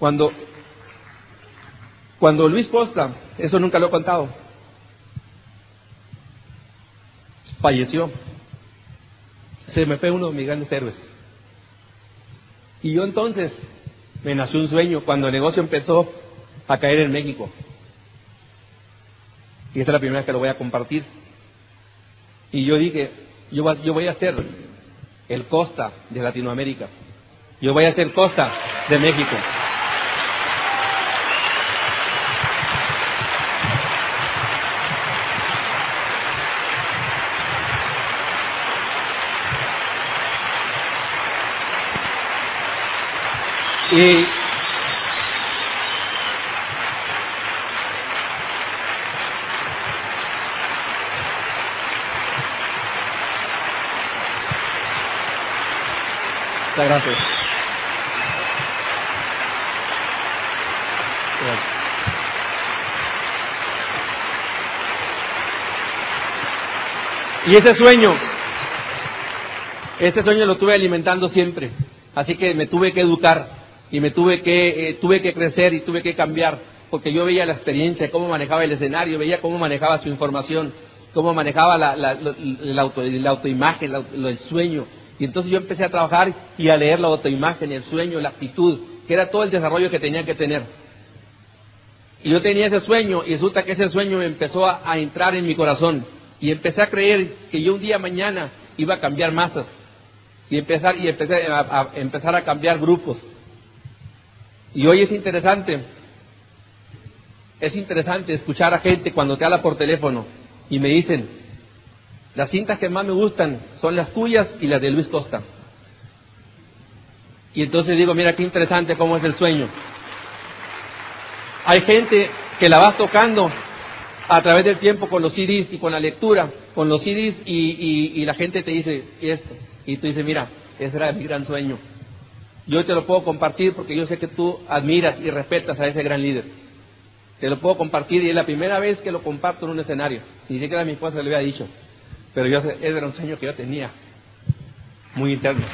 Cuando, cuando Luis Costa, eso nunca lo he contado, falleció se me fue uno de mis grandes héroes. Y yo entonces me nació un sueño cuando el negocio empezó a caer en México. Y esta es la primera vez que lo voy a compartir. Y yo dije, yo, yo voy a ser el Costa de Latinoamérica. Yo voy a ser Costa de México. Y Muchas gracias. Y ese sueño, este sueño lo tuve alimentando siempre. Así que me tuve que educar y me tuve que, eh, tuve que crecer y tuve que cambiar, porque yo veía la experiencia cómo manejaba el escenario, veía cómo manejaba su información, cómo manejaba la, la, la, auto, la autoimagen, el sueño. Y entonces yo empecé a trabajar y a leer la autoimagen, el sueño, la actitud, que era todo el desarrollo que tenía que tener. Y yo tenía ese sueño y resulta que ese sueño me empezó a, entrar en mi corazón. Y empecé a creer que yo un día mañana iba a cambiar masas. Y, empezar, y empecé a empezar a cambiar grupos. Y hoy es interesante, es interesante escuchar a gente cuando te habla por teléfono y me dicen, las cintas que más me gustan son las tuyas y las de Luis Costa. Y entonces digo, mira qué interesante cómo es el sueño. Hay gente que la vas tocando a través del tiempo con los CDs y con la lectura, con los CDs y, y la gente te dice esto. Y tú dices, mira, ese era mi gran sueño. Yo te lo puedo compartir porque yo sé que tú admiras y respetas a ese gran líder. Te lo puedo compartir y es la primera vez que lo comparto en un escenario. Ni siquiera a mi esposa le había dicho. Pero yo ese era un sueño que yo tenía, muy interno.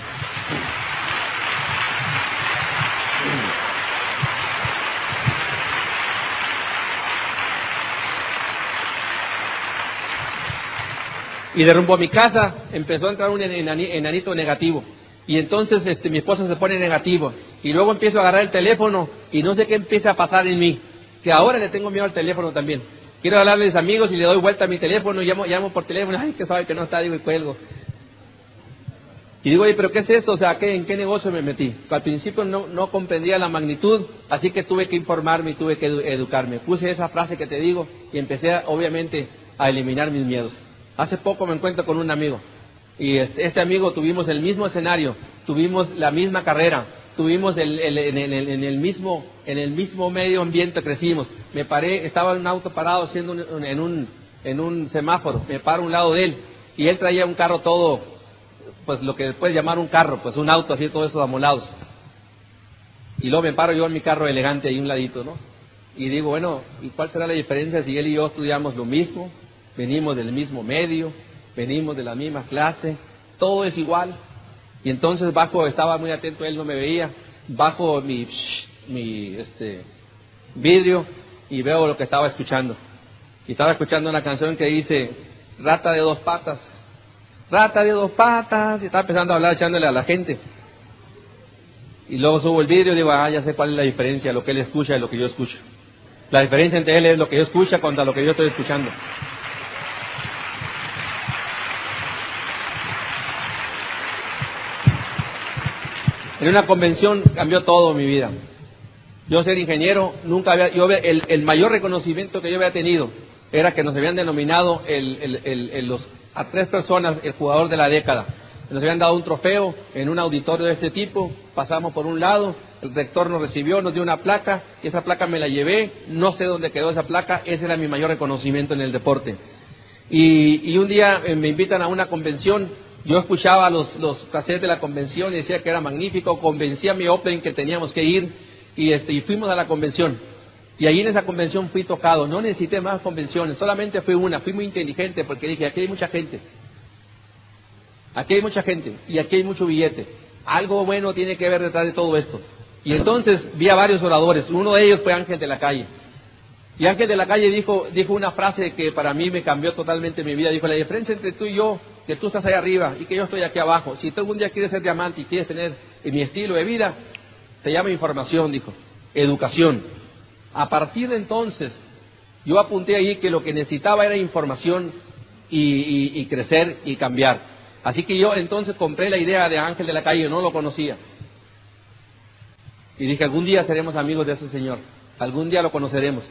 Y de rumbo a mi casa empezó a entrar un enanito negativo. Y entonces este, mi esposa se pone negativo. Y luego empiezo a agarrar el teléfono y no sé qué empieza a pasar en mí. Que ahora le tengo miedo al teléfono también. Quiero hablarle a mis amigos y le doy vuelta a mi teléfono llamo, llamo por teléfono. Ay, que sabe que no está, digo y cuelgo. Y digo, oye, pero ¿qué es eso? O sea, ¿qué, ¿en qué negocio me metí? Al principio no, no comprendía la magnitud, así que tuve que informarme y tuve que educarme. Puse esa frase que te digo y empecé, obviamente, a eliminar mis miedos. Hace poco me encuentro con un amigo y este, amigo tuvimos el mismo escenario, tuvimos la misma carrera, tuvimos el, en, el, mismo, en el mismo medio ambiente crecimos. Me paré, estaba en un auto parado haciendo en, un, en un semáforo, me paro a un lado de él y él traía un carro todo, pues lo que puedes llamar un carro, pues un auto así, todos esos amolados. Y luego me paro yo en mi carro elegante ahí un ladito, ¿no? Y digo, bueno, ¿y cuál será la diferencia si él y yo estudiamos lo mismo, venimos del mismo medio, venimos de la misma clase, todo es igual. Y entonces bajo, estaba muy atento, él no me veía, bajo mi, mi este, vidrio y veo lo que estaba escuchando. Y estaba escuchando una canción que dice, rata de dos patas, rata de dos patas, y estaba empezando a hablar echándole a la gente. Y luego subo el vidrio y digo, ah, ya sé cuál es la diferencia, lo que él escucha y lo que yo escucho. La diferencia entre él es lo que yo escucho contra lo que yo estoy escuchando. En una convención cambió todo mi vida. Yo ser ingeniero, nunca había, yo el, el mayor reconocimiento que yo había tenido era que nos habían denominado los, a tres personas el jugador de la década. Nos habían dado un trofeo en un auditorio de este tipo, pasamos por un lado, el rector nos recibió, nos dio una placa, y esa placa me la llevé, no sé dónde quedó esa placa, ese era mi mayor reconocimiento en el deporte. Y, un día eh, me invitan a una convención, yo escuchaba los, los cassettes de la convención y decía que era magnífico, convencí a mi Open que teníamos que ir y, este, y fuimos a la convención. Y ahí en esa convención fui tocado, no necesité más convenciones, solamente fui una, fui muy inteligente porque dije, aquí hay mucha gente, aquí hay mucha gente y aquí hay mucho billete, algo bueno tiene que ver detrás de todo esto. Y entonces vi a varios oradores, uno de ellos fue Ángel de la Calle. Y Ángel de la Calle dijo, dijo una frase que para mí me cambió totalmente mi vida, dijo, la diferencia entre tú y yo, que tú estás ahí arriba y que yo estoy aquí abajo, si tú algún día quieres ser diamante y quieres tener mi estilo de vida, se llama información, dijo, educación. A partir de entonces, yo apunté ahí que lo que necesitaba era información y, y crecer y cambiar. Así que yo entonces compré la idea de Ángel de la Calle, no lo conocía. Y dije, algún día seremos amigos de ese Señor, algún día lo conoceremos.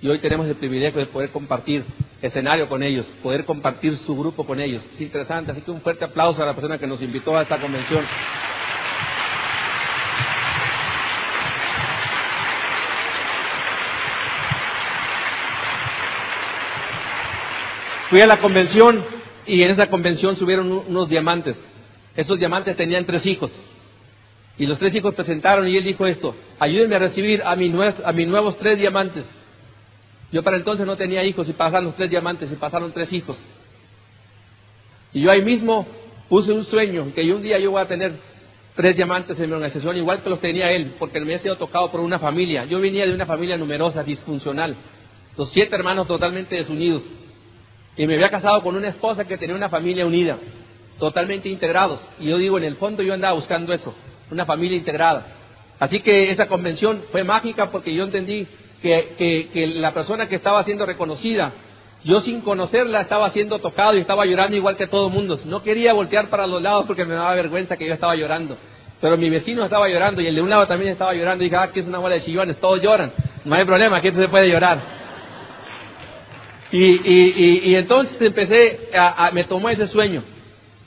Y hoy tenemos el privilegio de poder compartir escenario con ellos, poder compartir su grupo con ellos. Es interesante, así que un fuerte aplauso a la persona que nos invitó a esta convención. Fui a la convención y en esa convención subieron unos diamantes. Esos diamantes tenían tres hijos. Y los tres hijos presentaron y él dijo esto, ayúdenme a recibir a, mis nuevos tres diamantes. Yo para entonces no tenía hijos y pasaron los tres diamantes y pasaron tres hijos. Y yo ahí mismo puse un sueño, que un día yo voy a tener tres diamantes en mi organización, igual que los tenía él, porque me había sido tocado por una familia. Yo venía de una familia numerosa, disfuncional, los siete hermanos totalmente desunidos. Y me había casado con una esposa que tenía una familia unida, totalmente integrados. Y yo digo, en el fondo yo andaba buscando eso una familia integrada. Así que esa convención fue mágica porque yo entendí que, que, la persona que estaba siendo reconocida, yo sin conocerla estaba siendo tocado y estaba llorando igual que todo el mundo. No quería voltear para los lados porque me daba vergüenza que yo estaba llorando. Pero mi vecino estaba llorando y el de un lado también estaba llorando. Y dije, ah, aquí es una bola de chillones, todos lloran. No hay problema, aquí se puede llorar. Y, y, y, entonces empecé, a, me tomó ese sueño.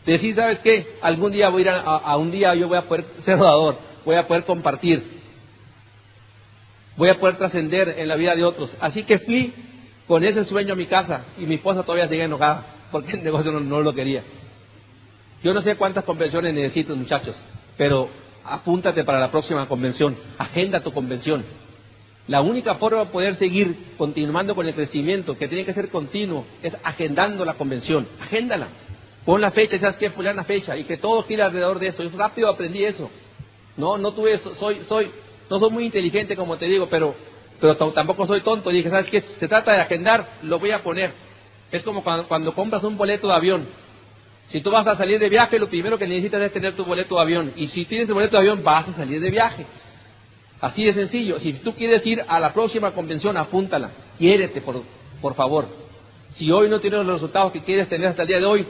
Decir, ¿sabes qué? Algún día voy a ir a, un día yo voy a poder ser rodador, voy a poder compartir, voy a poder trascender en la vida de otros. Así que fui con ese sueño a mi casa y mi esposa todavía sigue enojada porque el negocio no, lo quería. Yo no sé cuántas convenciones necesito, muchachos, pero apúntate para la próxima convención, agenda tu convención. La única forma de poder seguir continuando con el crecimiento, que tiene que ser continuo, es agendando la convención. Agéndala. Pon la fecha, ¿sabes? Poner la fecha y que todo gira alrededor de eso. Yo rápido aprendí eso. No, no tuve eso. Soy, soy, no soy muy inteligente como te digo, pero, pero tampoco soy tonto. Dije, ¿sabes qué? Se trata de agendar, lo voy a poner. Es como cuando, cuando compras un boleto de avión. Si tú vas a salir de viaje, lo primero que necesitas es tener tu boleto de avión. Y si tienes el boleto de avión, vas a salir de viaje. Así de sencillo. Si tú quieres ir a la próxima convención, apúntala. Quiérete, por, por favor. Si hoy no tienes los resultados que quieres tener hasta el día de hoy,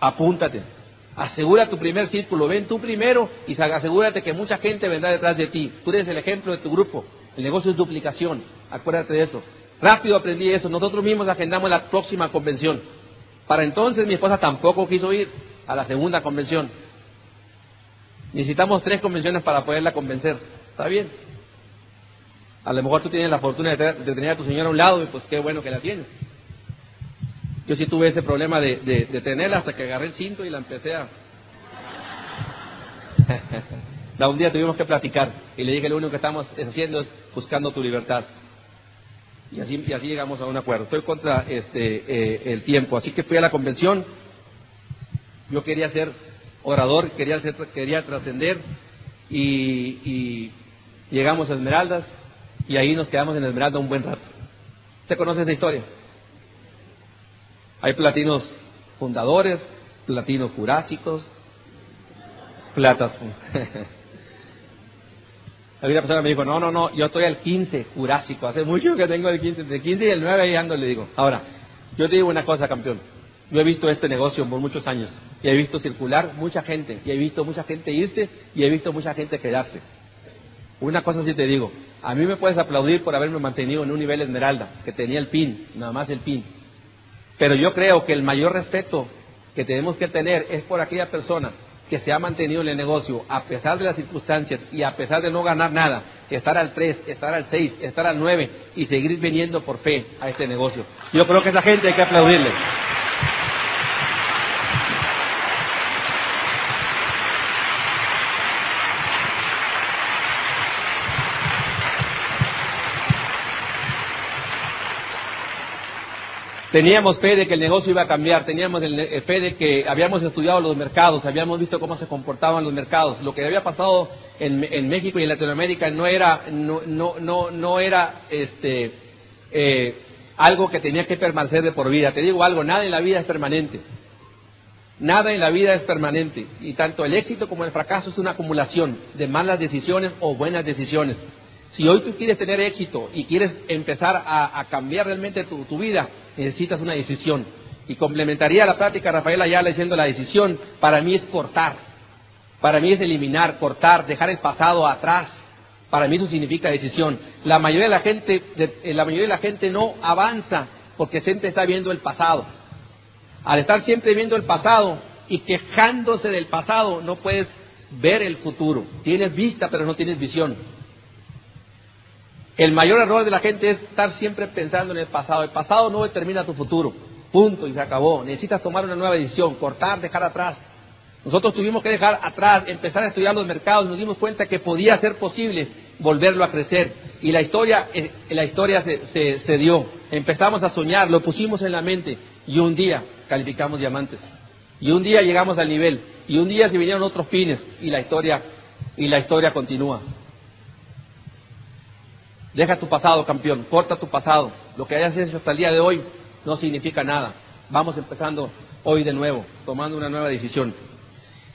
apúntate. Asegura tu primer círculo, ven tú primero y asegúrate que mucha gente vendrá detrás de ti. Tú eres el ejemplo de tu grupo. El negocio es duplicación. Acuérdate de eso. Rápido aprendí eso. Nosotros mismos agendamos la próxima convención. Para entonces mi esposa tampoco quiso ir a la segunda convención. Necesitamos tres convenciones para poderla convencer. ¿Está bien? A lo mejor tú tienes la fortuna de, tener a tu señora a un lado y pues qué bueno que la tienes. Yo sí tuve ese problema de, tenerla hasta que agarré el cinto y la empecé a... un día tuvimos que platicar y le dije lo único que estamos haciendo es buscando tu libertad. Y así, y así llegamos a un acuerdo. Estoy contra este, eh, el tiempo. Así que fui a la convención. Yo quería ser orador, quería, ser, quería trascender y, llegamos a Esmeraldas y ahí nos quedamos en Esmeralda un buen rato. ¿Usted conoce esa historia? Hay platinos fundadores, platinos jurásicos, platas. Alguna persona me dijo, no, no, no, yo estoy al 15 jurásico, hace mucho que tengo el 15, entre el 15 y el 9 ahí ando, le digo. Ahora, yo te digo una cosa, campeón. Yo he visto este negocio por muchos años y he visto circular mucha gente y he visto mucha gente irse y he visto mucha gente quedarse. Una cosa sí te digo, a mí me puedes aplaudir por haberme mantenido en un nivel esmeralda, que tenía el PIN, nada más el PIN. Pero yo creo que el mayor respeto que tenemos que tener es por aquella persona que se ha mantenido en el negocio a pesar de las circunstancias y a pesar de no ganar nada, estar al 3, estar al 6, estar al 9 y seguir viniendo por fe a este negocio. Yo creo que esa gente hay que aplaudirle. Teníamos fe de que el negocio iba a cambiar, teníamos el, fe de que habíamos estudiado los mercados, habíamos visto cómo se comportaban los mercados. Lo que había pasado en, México y en Latinoamérica no era, no, no, no, era este, eh, algo que tenía que permanecer de por vida. Te digo algo, nada en la vida es permanente. Nada en la vida es permanente. Y tanto el éxito como el fracaso es una acumulación de malas decisiones o buenas decisiones. Si hoy tú quieres tener éxito y quieres empezar a, cambiar realmente tu, vida, necesitas una decisión. Y complementaría la práctica Rafael Ayala diciendo la decisión para mí es cortar. Para mí es eliminar, cortar, dejar el pasado atrás. Para mí eso significa decisión. La mayoría de la gente, eh, la mayoría de la gente no avanza porque siempre está viendo el pasado. Al estar siempre viendo el pasado y quejándose del pasado, no puedes ver el futuro. Tienes vista, pero no tienes visión. El mayor error de la gente es estar siempre pensando en el pasado. El pasado no determina tu futuro. Punto y se acabó. Necesitas tomar una nueva decisión, cortar, dejar atrás. Nosotros tuvimos que dejar atrás, empezar a estudiar los mercados, nos dimos cuenta que podía ser posible volverlo a crecer. Y la historia, eh, la historia se, se dio. Empezamos a soñar, lo pusimos en la mente y un día calificamos diamantes. Y un día llegamos al nivel. Y un día se vinieron otros pines y la historia, y la historia continúa. Deja tu pasado, campeón, corta tu pasado. Lo que hayas hecho hasta el día de hoy no significa nada. Vamos empezando hoy de nuevo, tomando una nueva decisión.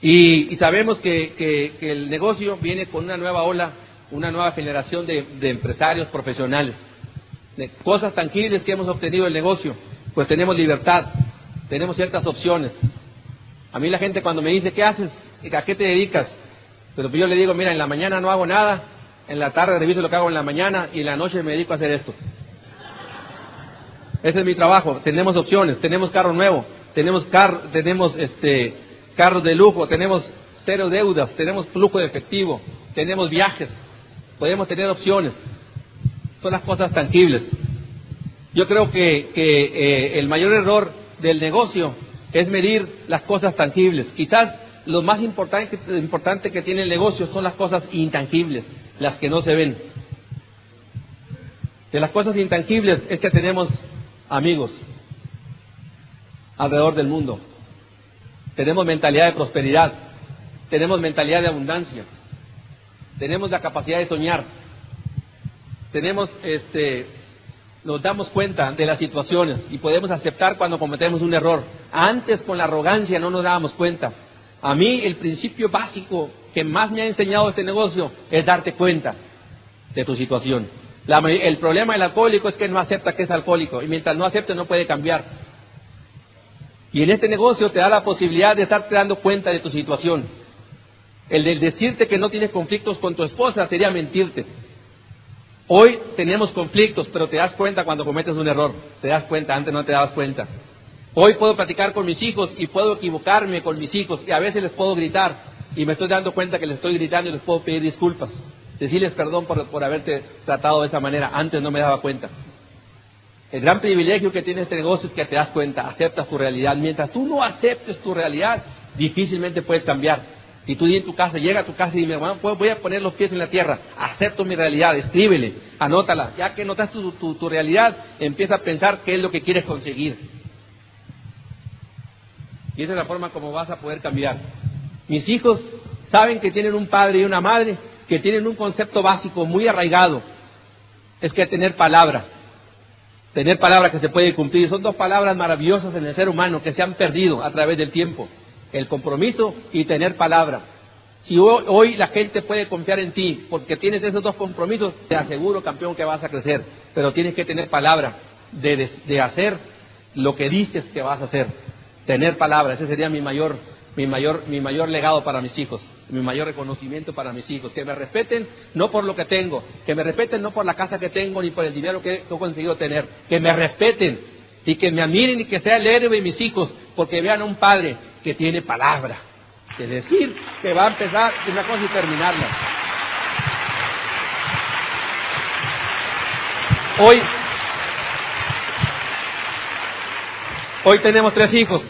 Y, sabemos que, el negocio viene con una nueva ola, una nueva generación de, empresarios profesionales. De cosas tangibles que hemos obtenido del negocio, pues tenemos libertad, tenemos ciertas opciones. A mí la gente cuando me dice, ¿qué haces? ¿A qué te dedicas? Pero yo le digo, mira, en la mañana no hago nada, en la tarde reviso lo que hago en la mañana y en la noche me dedico a hacer esto. Ese es mi trabajo. Tenemos opciones, tenemos carro nuevo, tenemos car tenemos este carros de lujo, tenemos cero deudas, tenemos flujo de efectivo, tenemos viajes, podemos tener opciones. Son las cosas tangibles. Yo creo que, eh, el mayor error del negocio es medir las cosas tangibles. Quizás lo más importante, importante que tiene el negocio son las cosas intangibles las que no se ven. De las cosas intangibles es que tenemos amigos alrededor del mundo. Tenemos mentalidad de prosperidad, tenemos mentalidad de abundancia, tenemos la capacidad de soñar, tenemos este nos damos cuenta de las situaciones y podemos aceptar cuando cometemos un error. Antes con la arrogancia no nos dábamos cuenta. A mí el principio básico que más me ha enseñado este negocio es darte cuenta de tu situación. el problema del alcohólico es que no acepta que es alcohólico y mientras no acepte no puede cambiar. Y en este negocio te da la posibilidad de estarte dando cuenta de tu situación. El de decirte que no tienes conflictos con tu esposa sería mentirte. Hoy tenemos conflictos, pero te das cuenta cuando cometes un error. Te das cuenta, antes no te dabas cuenta. Hoy puedo platicar con mis hijos y puedo equivocarme con mis hijos y a veces les puedo gritar y me estoy dando cuenta que les estoy gritando y les puedo pedir disculpas. Decirles perdón por, por haberte tratado de esa manera. Antes no me daba cuenta. El gran privilegio que tiene este negocio es que te das cuenta, aceptas tu realidad. Mientras tú no aceptes tu realidad, difícilmente puedes cambiar. Y tú en tu casa, llega a tu casa y dime, bueno, pues voy a poner los pies en la tierra, acepto mi realidad, escríbele, anótala. Ya que notas tu, tu, tu realidad, empieza a pensar qué es lo que quieres conseguir. Y esa es la forma como vas a poder cambiar. Mis hijos saben que tienen un padre y una madre que tienen un concepto básico muy arraigado. Es que tener palabra. Tener palabra que se puede cumplir. Son dos palabras maravillosas en el ser humano que se han perdido a través del tiempo. El compromiso y tener palabra. Si hoy, la gente puede confiar en ti porque tienes esos dos compromisos, te aseguro, campeón, que vas a crecer. Pero tienes que tener palabra de, de hacer lo que dices que vas a hacer. Tener palabra, ese sería mi mayor mi mayor, mi mayor legado para mis hijos, mi mayor reconocimiento para mis hijos. Que me respeten no por lo que tengo, que me respeten no por la casa que tengo ni por el dinero que he conseguido tener, que me respeten y que me admiren y que sea el héroe de mis hijos, porque vean a un padre que tiene palabra, que decir que va a empezar una cosa y terminarla. Hoy, hoy tenemos tres hijos,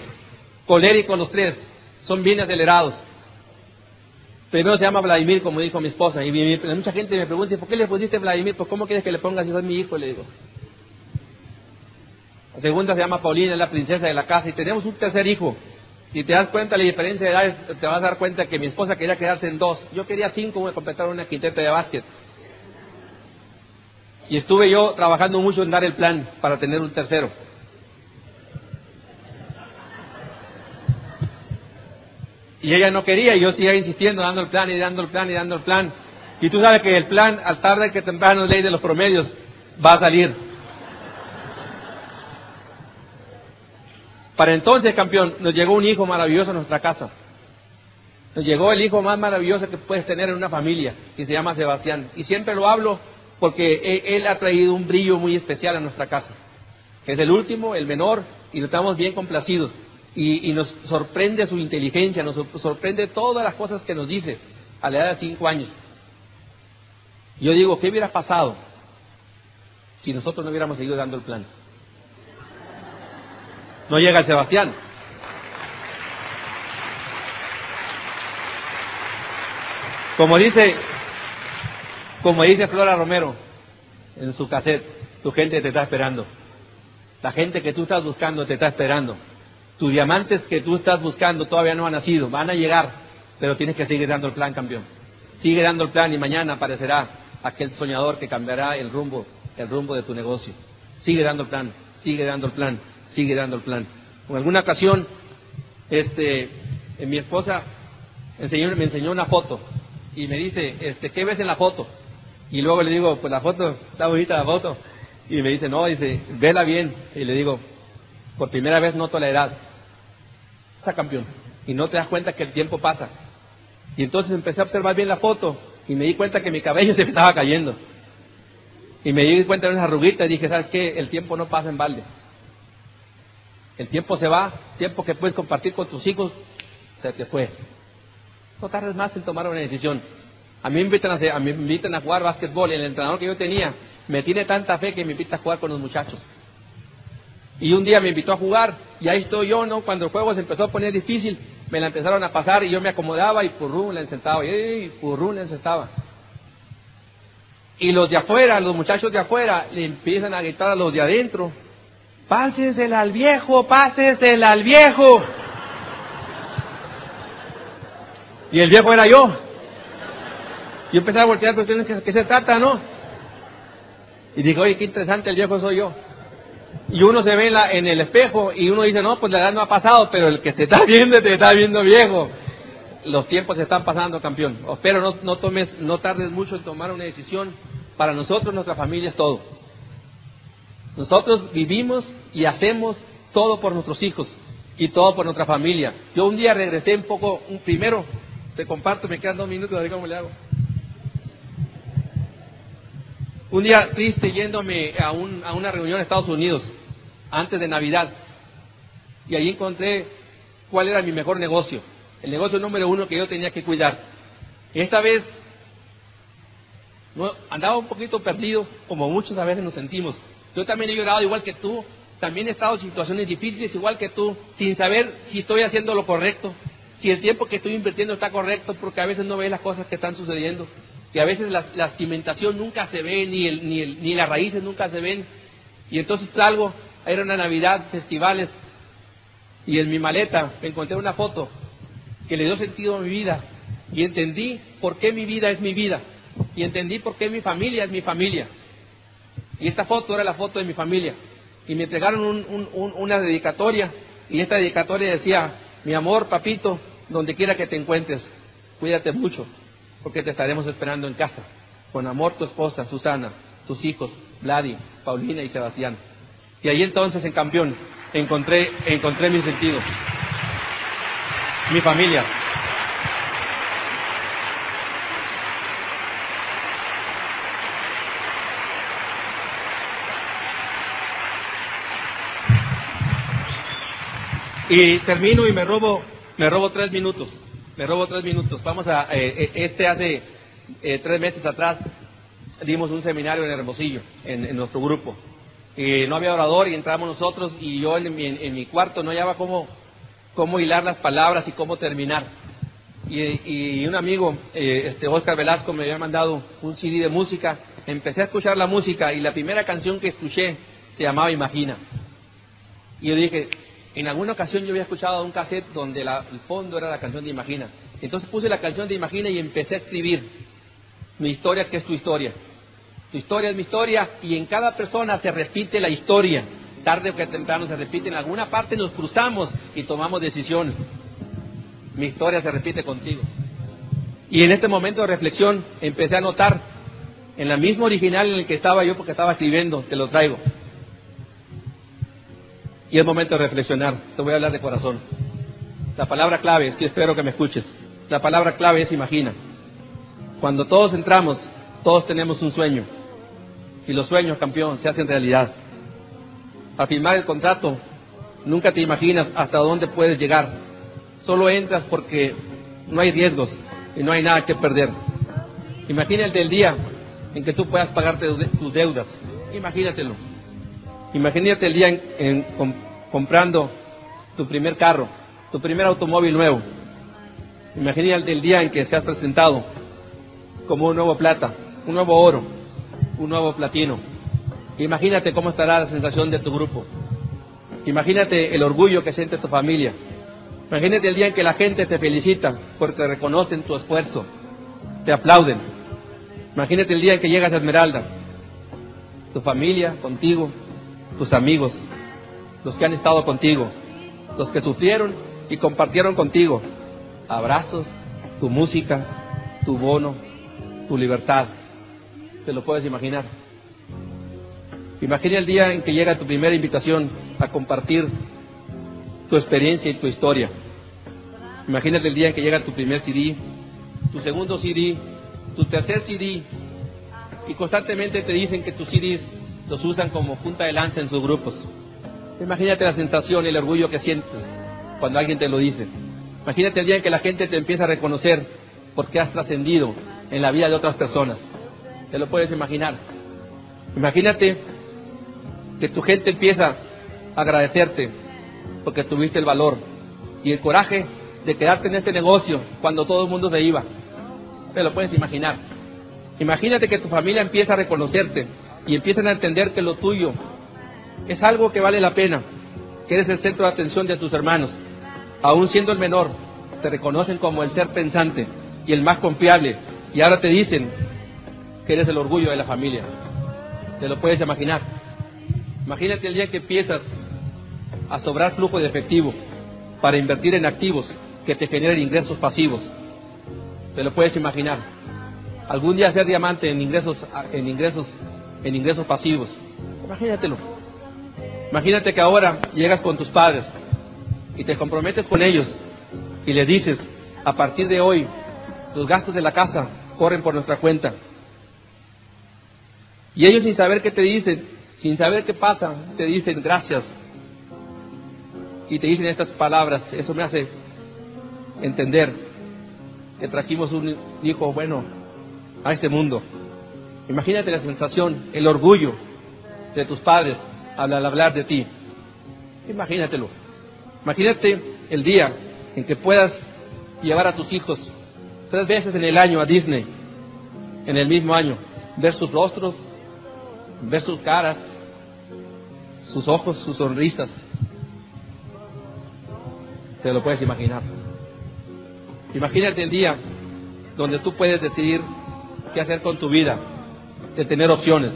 coléricos los tres, son bien acelerados. Primero se llama Vladimir, como dijo mi esposa, y mucha gente me pregunta, ¿por qué le pusiste Vladimir? Pues ¿cómo quieres que le pongas si soy mi hijo? Le digo. La segunda se llama Paulina, es la princesa de la casa, y tenemos un tercer hijo. Y te das cuenta la diferencia de edades, te vas a dar cuenta que mi esposa quería quedarse en dos. Yo quería cinco, voy completar una quinteta de básquet. Y estuve yo trabajando mucho en dar el plan para tener un tercero. Y ella no quería, y yo seguía insistiendo, dando el plan y dando el plan y dando el plan. Y tú sabes que el plan, al tarde que temprano, ley de los promedios, va a salir. Para entonces, campeón, nos llegó un hijo maravilloso a nuestra casa. Nos llegó el hijo más maravilloso que puedes tener en una familia, que se llama Sebastián. Y siempre lo hablo porque e, él ha traído un brillo muy especial a nuestra casa. Es el último, el menor, y estamos bien complacidos y, nos sorprende su inteligencia, nos sorprende todas las cosas que nos dice a la edad de cinco años. Yo digo, ¿qué hubiera pasado si nosotros no hubiéramos seguido dando el plan? No llega el Sebastián. Como dice, como dice Flora Romero en su cassette, tu gente te está esperando. La gente que tú estás buscando te está esperando. Tus diamantes que tú estás buscando todavía no han nacido, van a llegar, pero tienes que seguir dando el plan, campeón. Sigue dando el plan y mañana aparecerá aquel soñador que cambiará el rumbo, el rumbo de tu negocio. Sigue dando el plan, sigue dando el plan, sigue dando el plan. En alguna ocasión, este, mi esposa me enseñó una foto y me dice, este, ¿qué ves en la foto? Y luego le digo, pues la foto, está bonita la foto. Y me dice, no, dice, vela bien. Y le digo, por primera vez noto la edad campeón. Y no te das cuenta que el tiempo pasa. Y entonces empecé a observar bien la foto y me di cuenta que mi cabello se me estaba cayendo. Y me di cuenta de unas arruguitas y dije, ¿sabes qué? El tiempo no pasa en balde. El tiempo se va, tiempo que puedes compartir con tus hijos, se te fue. No tardes más en tomar una decisión. A mí me invitan a, a, mí me invitan a jugar básquetbol. El entrenador que yo tenía me tiene tanta fe que me invita a jugar con los muchachos. Y un día me invitó a jugar y ahí estoy yo, ¿no? Cuando el juego se empezó a poner difícil, me la empezaron a pasar y yo me acomodaba y purrum le sentaba, y purrum le sentaba. Y los de afuera, los muchachos de afuera, le empiezan a gritar a los de adentro, pásensela al viejo, pásensela al viejo. Y el viejo era yo. Yo empecé a voltear que, que se trata, ¿no? Y digo, oye, qué interesante, el viejo soy yo y uno se ve en, el espejo y uno dice, no, pues la edad no ha pasado, pero el que te está viendo te está viendo viejo. Los tiempos se están pasando, campeón. Espero no, no, tomes, no tardes mucho en tomar una decisión. Para nosotros, nuestra familia es todo. Nosotros vivimos y hacemos todo por nuestros hijos y todo por nuestra familia. Yo un día regresé un poco, un, primero, te comparto, me quedan dos minutos, a ver cómo le hago. Un día triste yéndome a, a una reunión en Estados Unidos antes de Navidad. Y ahí encontré cuál era mi mejor negocio, el negocio número uno que yo tenía que cuidar. Esta vez andaba un poquito perdido, como muchos a veces nos sentimos. Yo también he llorado igual que tú, también he estado en situaciones difíciles igual que tú, sin saber si estoy haciendo lo correcto, si el tiempo que estoy invirtiendo está correcto, porque a veces no ves las cosas que están sucediendo. Y a veces la, cimentación nunca se ve, ni, el, ni, el, ni las raíces nunca se ven. Y entonces salgo era una Navidad, festivales, y en mi maleta me encontré una foto que le dio sentido a mi vida y entendí por qué mi vida es mi vida y entendí por qué mi familia es mi familia. Y esta foto era la foto de mi familia. Y me entregaron una dedicatoria y esta dedicatoria decía, mi amor, papito, donde quiera que te encuentres, cuídate mucho, porque te estaremos esperando en casa. Con amor tu esposa, Susana, tus hijos, Vladi, Paulina y Sebastián. Y ahí entonces en campeón encontré, encontré mi sentido. mi familia. Y termino y me robo, me robo tres minutos. Me robo tres minutos. Vamos a, eh, eh, este hace eh, tres meses atrás dimos un seminario en Hermosillo, en, nuestro grupo. Y no había orador y entramos nosotros y yo en mi, en mi cuarto no hallaba cómo, cómo hilar las palabras y cómo terminar. Y, un amigo, este Oscar Velasco, me había mandado un CD de música. Empecé a escuchar la música y la primera canción que escuché se llamaba Imagina. Y yo dije, en alguna ocasión yo había escuchado un cassette donde el fondo era la canción de Imagina. Entonces puse la canción de Imagina y empecé a escribir mi historia, que es tu historia. Tu historia es mi historia y en cada persona se repite la historia. Tarde o temprano se repite. En alguna parte nos cruzamos y tomamos decisiones. Mi historia se repite contigo. Y en este momento de reflexión empecé a notar en la misma original en el que estaba yo porque estaba escribiendo, te lo traigo. Y es momento de reflexionar. Te voy a hablar de corazón. La palabra clave es que espero que me escuches. La palabra clave es imagina. Cuando todos entramos, todos tenemos un sueño. Y los sueños, campeón, se hacen realidad. Al firmar el contrato, nunca te imaginas hasta dónde puedes llegar. Solo entras porque no hay riesgos y no hay nada que perder. Imagínate el día en que tú puedas pagarte tus deudas. Imagínatelo. Imagínate el día en, comprando tu primer carro, tu primer automóvil nuevo. Imagínate el día en que seas presentado como un nuevo plata, un nuevo oro, un nuevo platino. Imagínate cómo estará la sensación de tu grupo. Imagínate el orgullo que siente tu familia. Imagínate el día en que la gente te felicita porque reconocen tu esfuerzo, te aplauden. Imagínate el día en que llegas a Esmeralda, tu familia contigo, tus amigos, los que han estado contigo, los que sufrieron y compartieron contigo. Abrazos, tu música, tu bono, tu libertad. ¿Te lo puedes imaginar? Imagina el día en que llega tu primera invitación a compartir tu experiencia y tu historia. Imagínate el día en que llega tu primer CD, tu segundo CD, tu tercer CD, y constantemente te dicen que tus CDs los usan como punta de lanza en sus grupos. Imagínate la sensación y el orgullo que sientes cuando alguien te lo dice. Imagínate el día en que la gente te empieza a reconocer porque has trascendido en la vida de otras personas. Te lo puedes imaginar. Imagínate que tu gente empieza a agradecerte porque tuviste el valor y el coraje de quedarte en este negocio cuando todo el mundo se iba. Te lo puedes imaginar. Imagínate que tu familia empieza a reconocerte y empiezan a entender que lo tuyo es algo que vale la pena, que eres el centro de atención de tus hermanos. Aún siendo el menor, te reconocen como el ser pensante y el más confiable. Y ahora te dicen que eres el orgullo de la familia. Te lo puedes imaginar. Imagínate el día que empiezas a sobrar flujo de efectivo para invertir en activos que te generen ingresos pasivos. Te lo puedes imaginar. Algún día ser diamante en ingresos, en ingresos en ingresos pasivos. Imagínatelo. Imagínate que ahora llegas con tus padres y te comprometes con ellos y les dices, a partir de hoy, los gastos de la casa corren por nuestra cuenta. Y ellos sin saber qué te dicen, sin saber qué pasa, te dicen gracias. Y te dicen estas palabras. Eso me hace entender que trajimos un hijo bueno a este mundo. Imagínate la sensación, el orgullo de tus padres al hablar de ti. Imagínatelo. Imagínate el día en que puedas llevar a tus hijos tres veces en el año a Disney, en el mismo año, ver sus rostros, ver sus caras, sus ojos, sus sonrisas. Te lo puedes imaginar. Imagínate el día donde tú puedes decidir qué hacer con tu vida de tener opciones.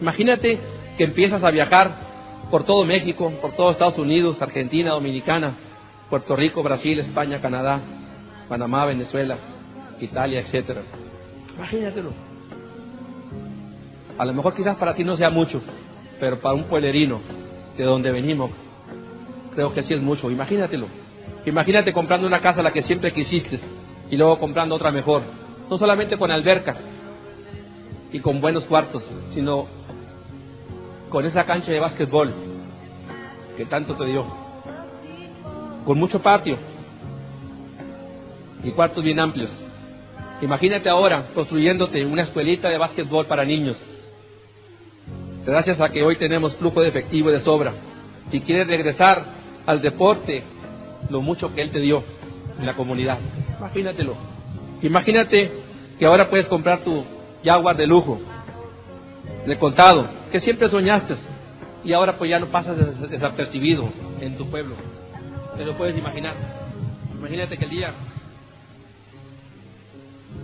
Imagínate que empiezas a viajar por todo México, por todo Estados Unidos, Argentina, Dominicana, Puerto Rico, Brasil, España, Canadá, Panamá, Venezuela, Italia, etc. Imagínatelo. A lo mejor quizás para ti no sea mucho, pero para un pueblerino de donde venimos, creo que sí es mucho. Imagínatelo. Imagínate comprando una casa la que siempre quisiste y luego comprando otra mejor. No solamente con alberca y con buenos cuartos, sino con esa cancha de básquetbol que tanto te dio. Con mucho patio y cuartos bien amplios. Imagínate ahora construyéndote una escuelita de básquetbol para niños. Gracias a que hoy tenemos flujo de efectivo de sobra y quieres regresar al deporte lo mucho que él te dio en la comunidad. Imagínatelo. Imagínate que ahora puedes comprar tu Jaguar de lujo, de contado, que siempre soñaste y ahora pues ya no pasas desapercibido en tu pueblo. Te lo puedes imaginar. Imagínate que el día,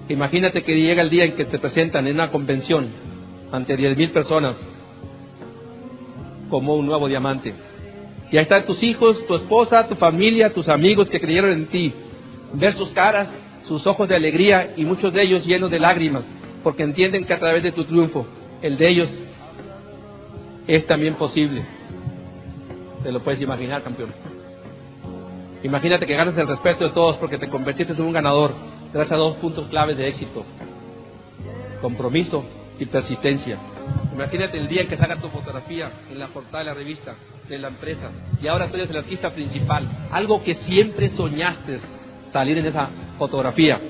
imagínate que llega el día en que te presentan en una convención ante 10.000 personas como un nuevo diamante. Y ahí están tus hijos, tu esposa, tu familia, tus amigos que creyeron en ti. Ver sus caras, sus ojos de alegría y muchos de ellos llenos de lágrimas, porque entienden que a través de tu triunfo, el de ellos es también posible. Te lo puedes imaginar, campeón. Imagínate que ganas el respeto de todos porque te convertiste en un ganador gracias a dos puntos claves de éxito. Compromiso y persistencia. Imagínate el día en que salga tu fotografía en la portada de la revista de la empresa y ahora tú eres el artista principal. Algo que siempre soñaste salir en esa fotografía.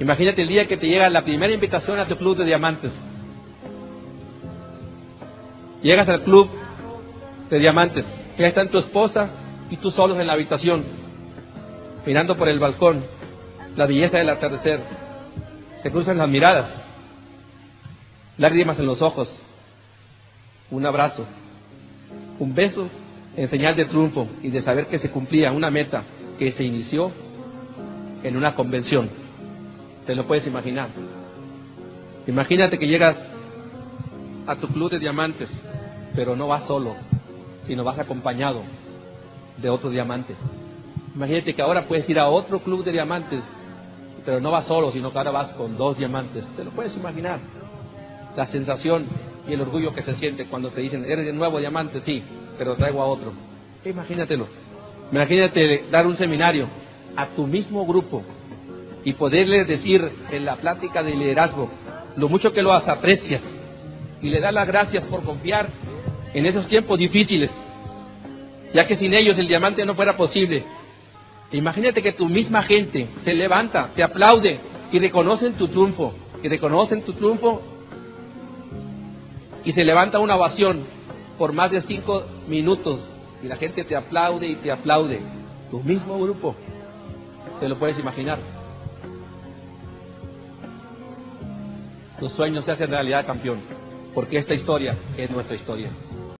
Imagínate el día que te llega la primera invitación a tu club de diamantes Llegas al club de diamantes, ya están tu esposa y tú solos en la habitación, mirando por el balcón la belleza del atardecer. Se cruzan las miradas, lágrimas en los ojos, un abrazo, un beso en señal de triunfo y de saber que se cumplía una meta que se inició en una convención. Te lo puedes imaginar. Imagínate que llegas a tu club de diamantes pero no vas solo, sino vas acompañado de otro diamante. Imagínate que ahora puedes ir a otro club de diamantes, pero no vas solo, sino que ahora vas con dos diamantes. ¿Te lo puedes imaginar? La sensación y el orgullo que se siente cuando te dicen, eres de nuevo diamante, sí, pero traigo a otro. Imagínatelo. Imagínate dar un seminario a tu mismo grupo y poderles decir en la plática de liderazgo lo mucho que lo aprecias y le das las gracias por confiar en esos tiempos difíciles, ya que sin ellos el diamante no fuera posible. Imagínate que tu misma gente se levanta, te aplaude y reconocen tu triunfo, y reconocen tu triunfo y se levanta una ovación por más de cinco minutos y la gente te aplaude y te aplaude. Tu mismo grupo, te lo puedes imaginar. Tus sueños se hacen realidad, campeón, porque esta historia es nuestra historia.